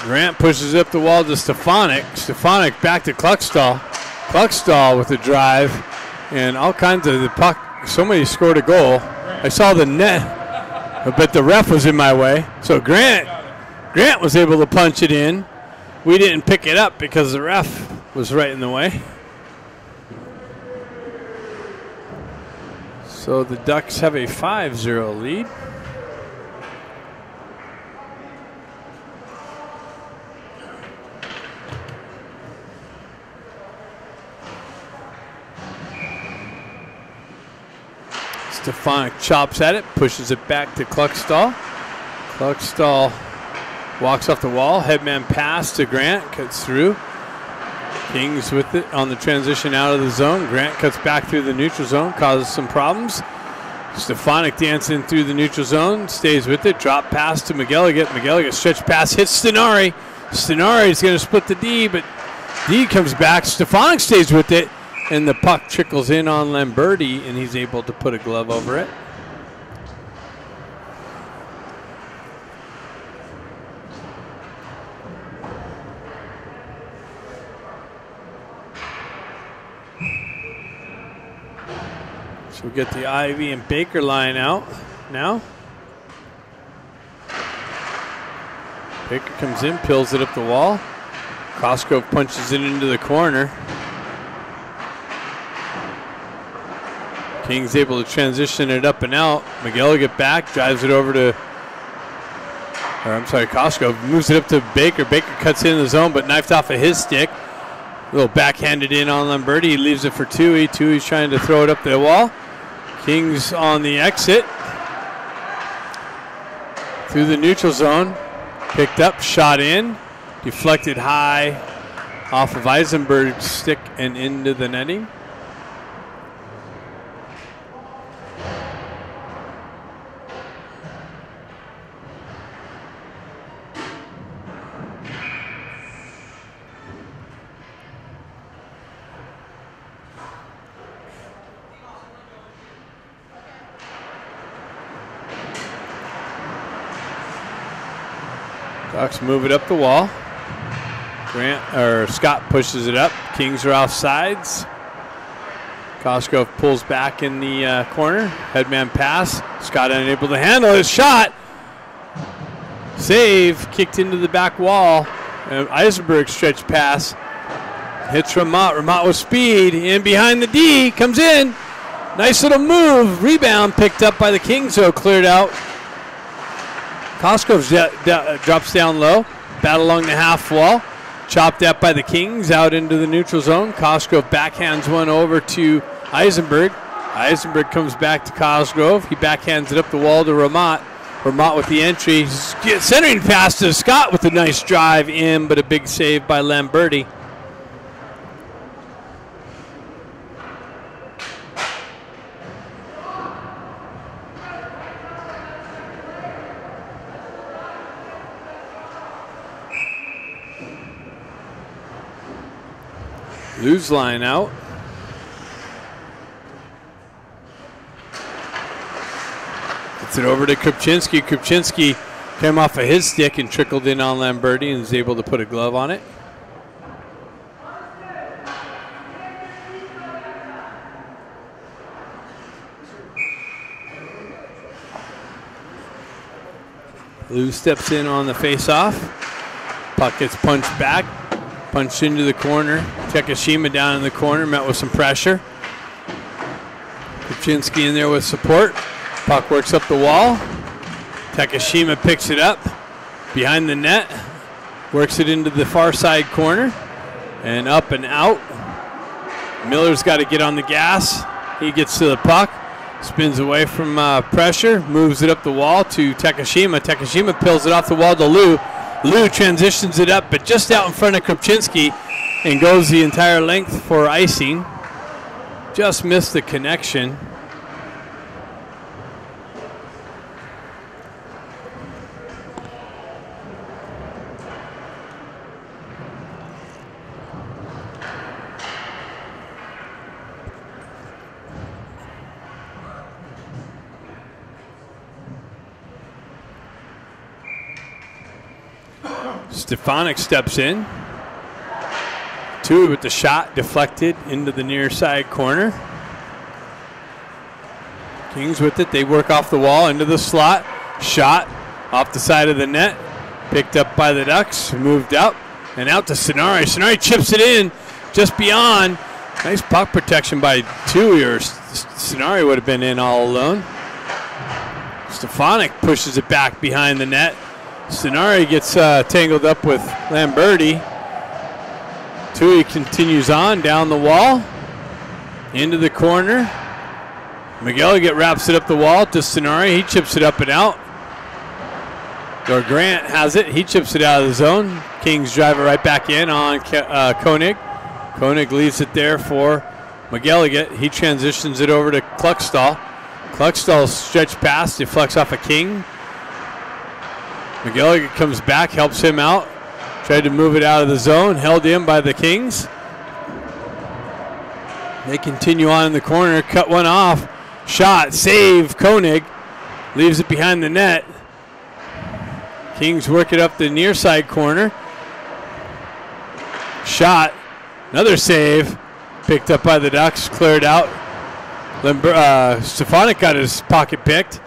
Grant pushes up the wall to Stefanik. Stefanik back to Kluckstall. Kluckstall with the drive and all kinds of the puck. Somebody scored a goal. I saw the net, but the ref was in my way. So Grant, Grant was able to punch it in. We didn't pick it up because the ref was right in the way. So the Ducks have a 5-0 lead. Stefanik chops at it, pushes it back to Kluckstall. Kluckstall walks off the wall. Headman pass to Grant, cuts through. Kings with it on the transition out of the zone. Grant cuts back through the neutral zone, causes some problems. Stefanik dancing through the neutral zone, stays with it. Drop pass to McElligott. McElligott stretch pass hits Stenari. Stenari is going to split the D, but D comes back. Stefanik stays with it and the puck trickles in on Lamberti, and he's able to put a glove over it. So we get the Ivy and Baker line out now. Baker comes in, pills it up the wall. Cosgrove punches it into the corner. King's able to transition it up and out. Miguel get back, drives it over to, or I'm sorry, Cosgrove moves it up to Baker. Baker cuts in the zone, but knifed off of his stick. A little backhanded in on Lamberti. He leaves it for Tui. Tui's trying to throw it up the wall. Kings on the exit. Through the neutral zone. Picked up, shot in. Deflected high off of Eisenberg's stick and into the netting. Ducks move it up the wall. Grant or Scott pushes it up. Kings are off sides. Cosgrove pulls back in the uh, corner. Headman pass. Scott unable to handle his shot. Save kicked into the back wall. And Eisenberg stretch pass. Hits Ramat. Ramat with speed. In behind the D. Comes in. Nice little move. Rebound picked up by the Kings, though, cleared out. Cosgrove drops down low. Battle along the half wall. Chopped up by the Kings out into the neutral zone. Cosgrove backhands one over to Eisenberg. Eisenberg comes back to Cosgrove. He backhands it up the wall to Ramat. Ramat with the entry. Centering pass to Scott with a nice drive in, but a big save by Lamberti. Lose line out. Gets it over to Kupczynski. Kupczynski came off of his stick and trickled in on Lamberti and was able to put a glove on it. Lou steps in on the face-off. Puck gets punched back. Punched into the corner. Takashima down in the corner, met with some pressure. Kupczynski in there with support. Puck works up the wall. Takashima picks it up behind the net, works it into the far side corner, and up and out. Miller's got to get on the gas. He gets to the puck, spins away from uh, pressure, moves it up the wall to Takashima. Takashima pills it off the wall to Lou. Lou transitions it up, but just out in front of Kupczynski and goes the entire length for icing. Just missed the connection. Stefanik steps in. Two with the shot deflected into the near side corner. Kings with it. They work off the wall into the slot. Shot off the side of the net. Picked up by the Ducks. Moved up and out to Sonari. Sonari chips it in just beyond. Nice puck protection by Tui, or Sonari would have been in all alone. Stefanik pushes it back behind the net. Sonari gets uh, tangled up with Lamberti. Tui continues on down the wall, into the corner. McGilligan wraps it up the wall to Sonari. He chips it up and out. Or Grant has it. He chips it out of the zone. Kings drive it right back in on uh, Koenig. Koenig leaves it there for McGilligan. He transitions it over to Kluckstall. Kluckstall stretch pass, deflects off a King. McGilligan comes back, helps him out. Tried to move it out of the zone, held in by the Kings. They continue on in the corner, cut one off. Shot, save, Koenig. Leaves it behind the net. Kings work it up the near side corner. Shot, another save. Picked up by the Ducks, cleared out. Limber, uh, Stefanik got his pocket picked.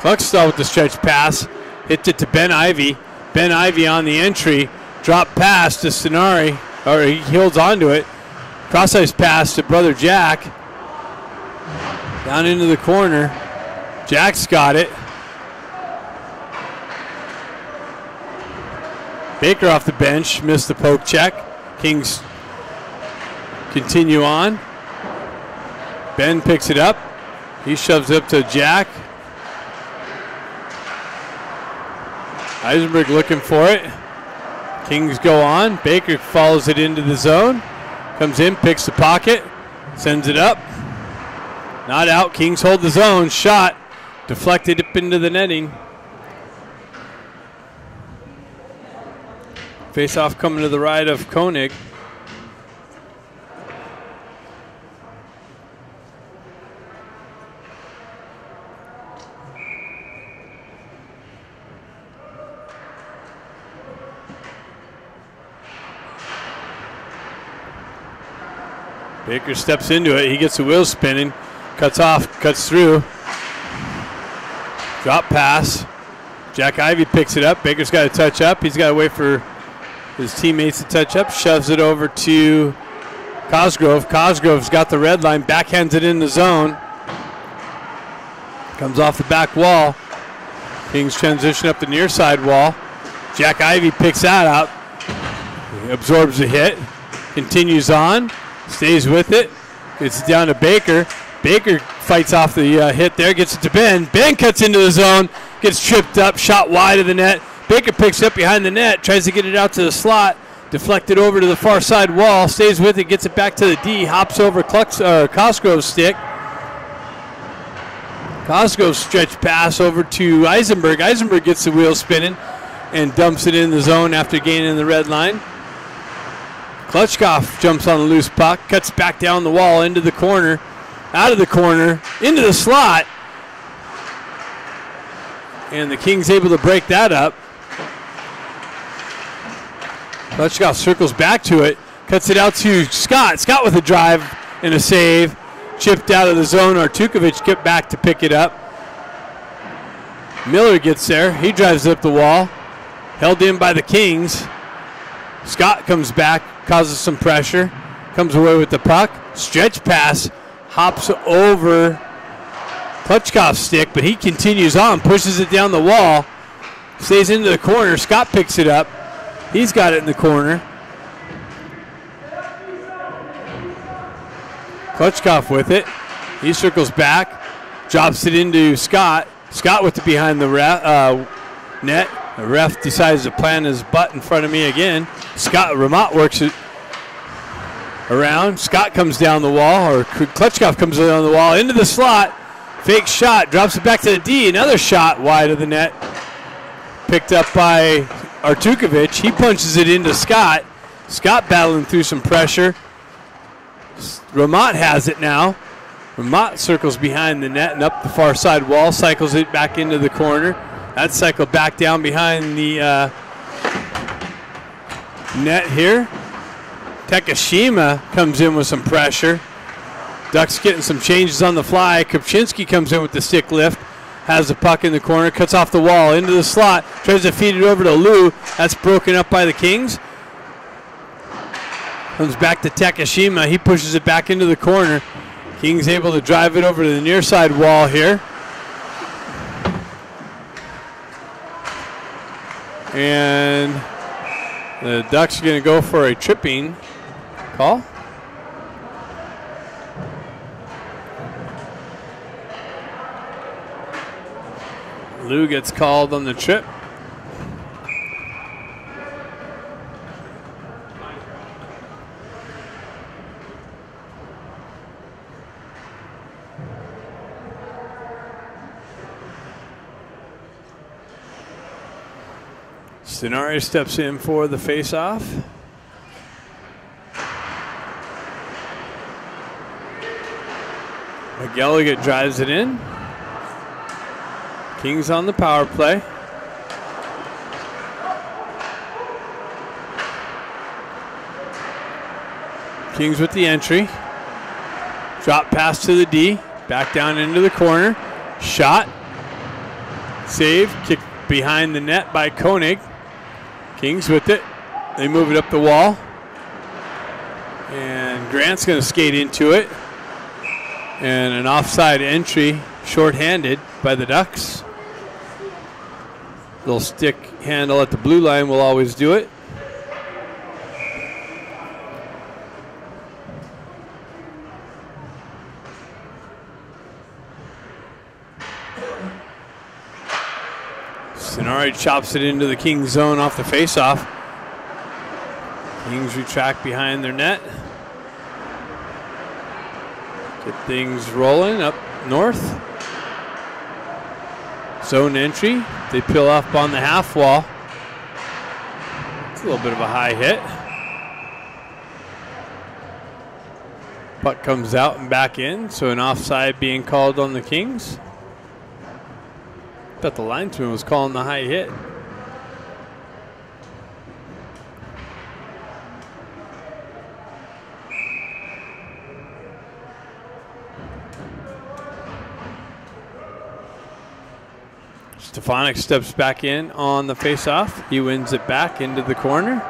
Kluckstall with the stretch pass. Hit it to Ben Ivy. Ben Ivy on the entry. Drop pass to Sonari. Or he holds onto it. Cross ice pass to brother Jack. Down into the corner. Jack's got it. Baker off the bench. Missed the poke check. Kings continue on. Ben picks it up. He shoves it up to Jack. Eisenberg looking for it. Kings go on. Baker follows it into the zone. Comes in, picks the pocket, sends it up. Not out. Kings hold the zone. Shot deflected up into the netting. Face off coming to the right of Koenig. Baker steps into it. He gets the wheels spinning, cuts off, cuts through. Drop pass. Jack Ivy picks it up. Baker's got to touch up. He's got to wait for his teammates to touch up. Shoves it over to Cosgrove. Cosgrove's got the red line. Backhands it in the zone. Comes off the back wall. Kings transition up the near side wall. Jack Ivy picks that up. Absorbs the hit. Continues on. Stays with it. Gets it down to Baker. Baker fights off the uh, hit there. Gets it to Ben. Ben cuts into the zone. Gets tripped up. Shot wide of the net. Baker picks up behind the net. Tries to get it out to the slot. Deflected over to the far side wall. Stays with it. Gets it back to the D. Hops over Clux, uh, Cosgrove's stick. Cosgrove stretch pass over to Eisenberg. Eisenberg gets the wheel spinning and dumps it in the zone after gaining the red line. Klutchkov jumps on the loose puck, cuts back down the wall into the corner, out of the corner, into the slot. And the Kings able to break that up. Klutchkov circles back to it, cuts it out to Scott. Scott with a drive and a save. Chipped out of the zone. Artukovic get back to pick it up. Miller gets there. He drives up the wall. Held in by the Kings. Scott comes back, causes some pressure, comes away with the puck. Stretch pass, hops over Klutchkov's stick, but he continues on, pushes it down the wall, stays into the corner. Scott picks it up. He's got it in the corner. Klutchkov with it. He circles back, drops it into Scott. Scott with it behind the ref, uh, net. The ref decides to plant his butt in front of me again. Scott Ramat works it around. Scott comes down the wall, or Klutchkov comes down the wall into the slot. Fake shot, drops it back to the D. Another shot wide of the net. Picked up by Artukovic. He punches it into Scott. Scott battling through some pressure. Ramat has it now. Ramat circles behind the net and up the far side wall, cycles it back into the corner. That cycle back down behind the uh, net here. Takashima comes in with some pressure. Ducks getting some changes on the fly. Kopchinski comes in with the stick lift. Has the puck in the corner, cuts off the wall into the slot, tries to feed it over to Lou. That's broken up by the Kings. Comes back to Takashima. He pushes it back into the corner. Kings able to drive it over to the near side wall here. And the Ducks are going to go for a tripping call. Lou gets called on the trip. Stenari steps in for the face-off. McGilligan drives it in. Kings on the power play. Kings with the entry. Drop pass to the D. Back down into the corner. Shot. Save. Kick behind the net by Koenig. Kings with it. They move it up the wall. And Grant's going to skate into it. And an offside entry, shorthanded by the Ducks. Little stick handle at the blue line will always do it. Chops it into the Kings zone off the faceoff. Kings retract behind their net. Get things rolling up north. Zone entry. They peel up on the half wall. It's a little bit of a high hit. Puck comes out and back in, so an offside being called on the Kings. Thought the linesman was calling the high hit. Stefanik steps back in on the faceoff. He wins it back into the corner.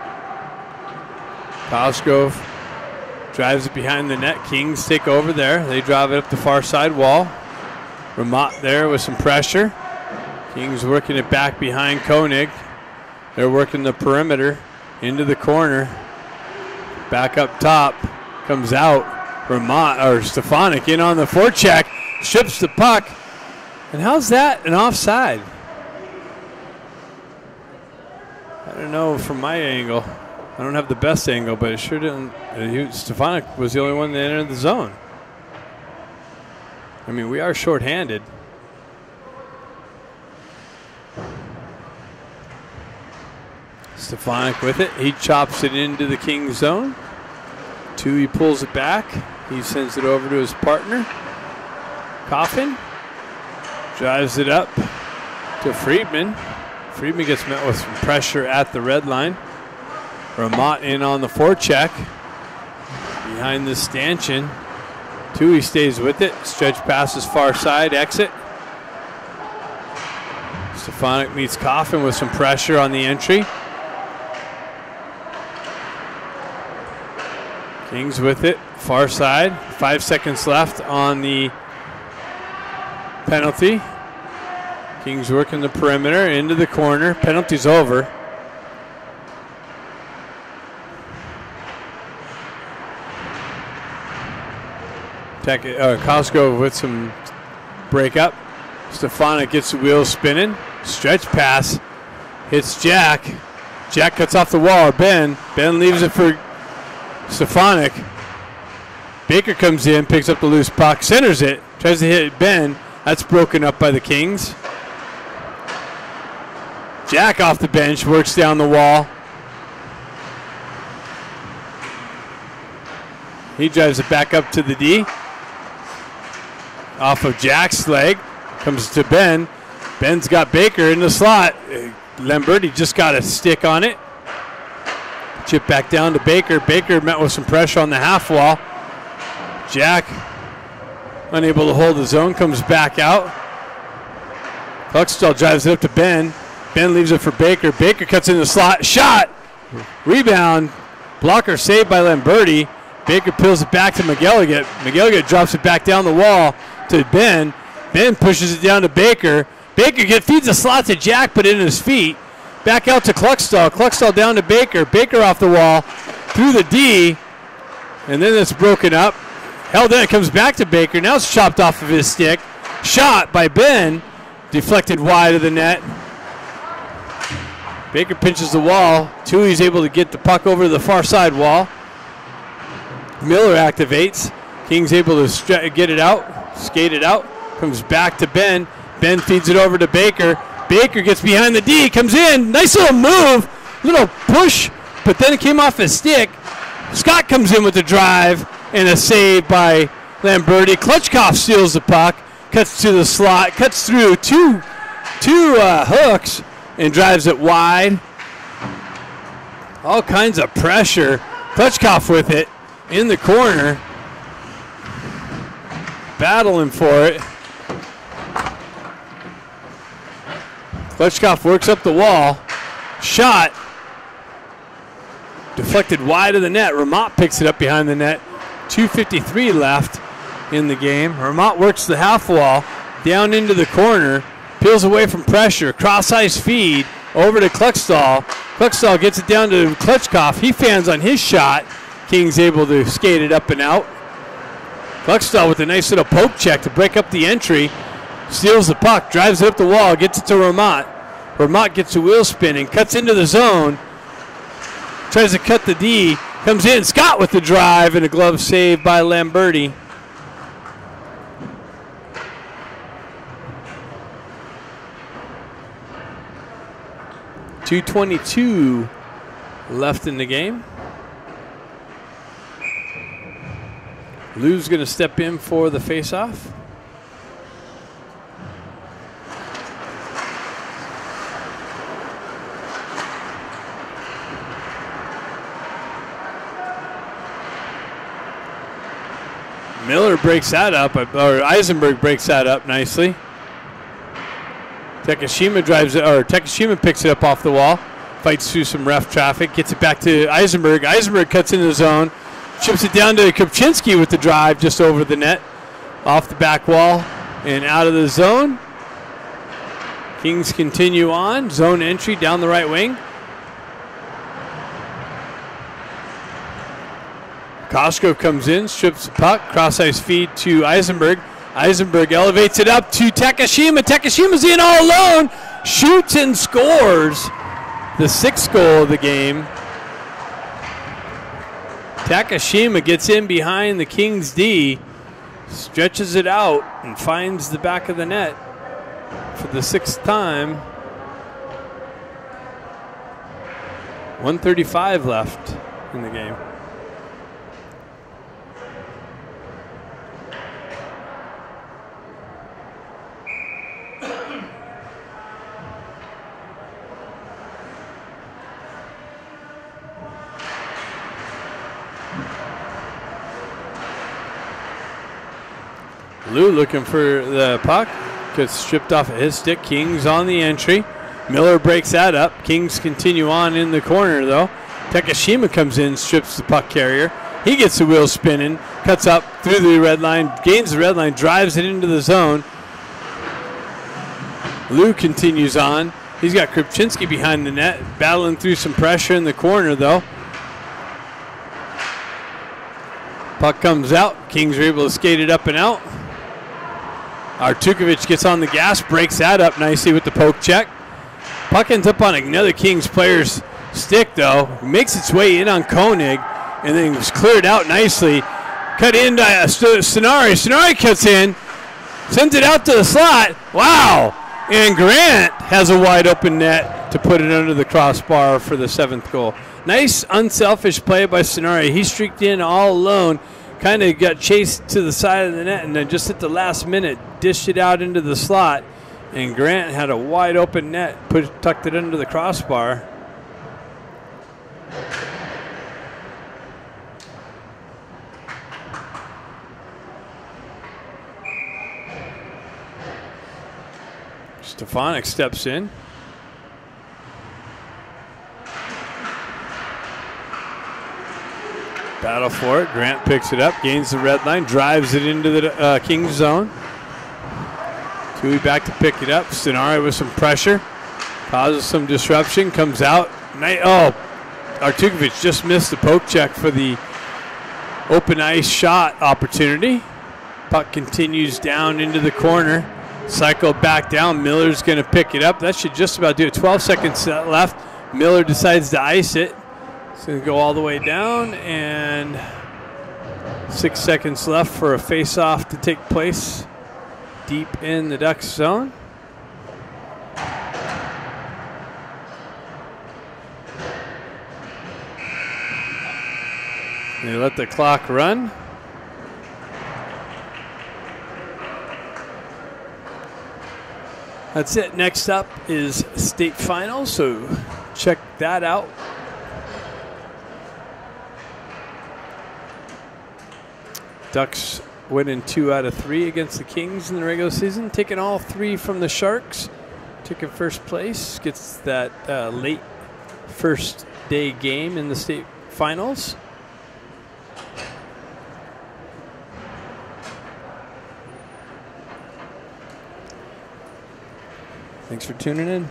Cosgrove drives it behind the net. Kings take over there. They drive it up the far side wall. Ramat there with some pressure. Kings working it back behind Koenig. They're working the perimeter into the corner. Back up top. Comes out. Ramat or Stefanik in on the forecheck. ships the puck. And how's that an offside? I don't know from my angle. I don't have the best angle, but it sure didn't. Uh, Stefanik was the only one that entered the zone. I mean, we are shorthanded. Stefanik with it. He chops it into the King's zone. Two, he pulls it back. He sends it over to his partner. Coffin drives it up to Friedman. Friedman gets met with some pressure at the red line. Ramat in on the forecheck. Behind the stanchion. Tui stays with it. Stretch passes far side, exit. Stefanik meets Coffin with some pressure on the entry. Kings with it, far side. Five seconds left on the penalty. Kings working the perimeter into the corner. Penalty's over. Tech, uh, Costco with some breakup. Stefanik gets the wheels spinning. Stretch pass. Hits Jack. Jack cuts off the wall. Ben. Ben leaves it for Stefanik. Baker comes in, picks up the loose puck, centers it, tries to hit Ben. That's broken up by the Kings. Jack off the bench, works down the wall. He drives it back up to the D. Off of Jack's leg, comes to Ben. Ben's got Baker in the slot. Lamberti just got a stick on it. Chip back down to Baker. Baker met with some pressure on the half wall. Jack unable to hold the zone, comes back out. Huxtall drives it up to Ben. Ben leaves it for Baker. Baker cuts in the slot. Shot! Rebound. Blocker saved by Lamberti. Baker peels it back to McGilligan. McGilligan drops it back down the wall to Ben. Ben pushes it down to Baker. Baker feeds the slot to Jack, but in his feet. Back out to Cluckstall. Cluckstall down to Baker. Baker off the wall through the D. And then it's broken up. Held in. It comes back to Baker. Now it's chopped off of his stick. Shot by Ben. Deflected wide of the net. Baker pinches the wall. Tui's able to get the puck over to the far side wall. Miller activates. King's able to get it out, skate it out. Comes back to Ben. Ben feeds it over to Baker. Baker gets behind the D, comes in. Nice little move, little push, but then it came off his stick. Scott comes in with the drive and a save by Lamberti. Klutchkov steals the puck, cuts to the slot, cuts through two, two uh, hooks, and drives it wide. All kinds of pressure. Klutchkov with it in the corner, battling for it. Klutchkov works up the wall. Shot. Deflected wide of the net. Ramat picks it up behind the net. 2.53 left in the game. Ramat works the half wall down into the corner. Peels away from pressure. Cross ice feed over to Kluckstall. Kluckstall gets it down to Klutchkov. He fans on his shot. King's able to skate it up and out. Kluckstall with a nice little poke check to break up the entry. Steals the puck, drives it up the wall, gets it to Ramat. Ramat gets a wheel spin and cuts into the zone, tries to cut the D, comes in. Scott with the drive and a glove save by Lamberti. Two twenty-two left in the game. Lou's going to step in for the faceoff. Miller breaks that up, uh, or Eisenberg breaks that up nicely. Takashima drives it, or Takashima picks it up off the wall, fights through some ref traffic, gets it back to Eisenberg. Eisenberg cuts into the zone, chips it down to Kopchinski with the drive just over the net, off the back wall, and out of the zone. Kings continue on, zone entry down the right wing. Costco comes in, strips the puck, cross ice feed to Eisenberg. Eisenberg elevates it up to Takashima. Takashima's in all alone, shoots and scores the sixth goal of the game. Takashima gets in behind the Kings D, stretches it out, and finds the back of the net for the sixth time. 135 left in the game. Lou looking for the puck. Gets stripped off of his stick. Kings on the entry. Miller breaks that up. Kings continue on in the corner, though. Takashima comes in, strips the puck carrier. He gets the wheel spinning, cuts up through the red line, gains the red line, drives it into the zone. Lou continues on. He's got Kripchinski behind the net, battling through some pressure in the corner, though. Puck comes out. Kings are able to skate it up and out. Artukovic gets on the gas, breaks that up nicely with the poke check. Puck ends up on another Kings player's stick, though. Makes its way in on Koenig, and then was cleared out nicely. Cut in to uh, Sonari. Sonari cuts in, sends it out to the slot. Wow! And Grant has a wide open net to put it under the crossbar for the seventh goal. Nice, unselfish play by Sonari. He streaked in all alone kind of got chased to the side of the net and then just at the last minute dished it out into the slot. And Grant had a wide open net, put tucked it under the crossbar. Stefanik steps in. Battle for it. Grant picks it up, gains the red line, drives it into the uh, Kings zone. Tui back to pick it up. Sonari with some pressure, causes some disruption, comes out. Oh, Artukovic just missed the poke check for the open ice shot opportunity. Puck continues down into the corner. Cycle back down. Miller's going to pick it up. That should just about do it. 12 seconds left. Miller decides to ice it. It's going to go all the way down, and six seconds left for a face-off to take place deep in the Ducks zone. They let the clock run. That's it. Next up is state final, so check that out. Ducks winning two out of three against the Kings in the regular season, taking all three from the Sharks. Taking first place, gets that uh, late first day game in the state finals. Thanks for tuning in.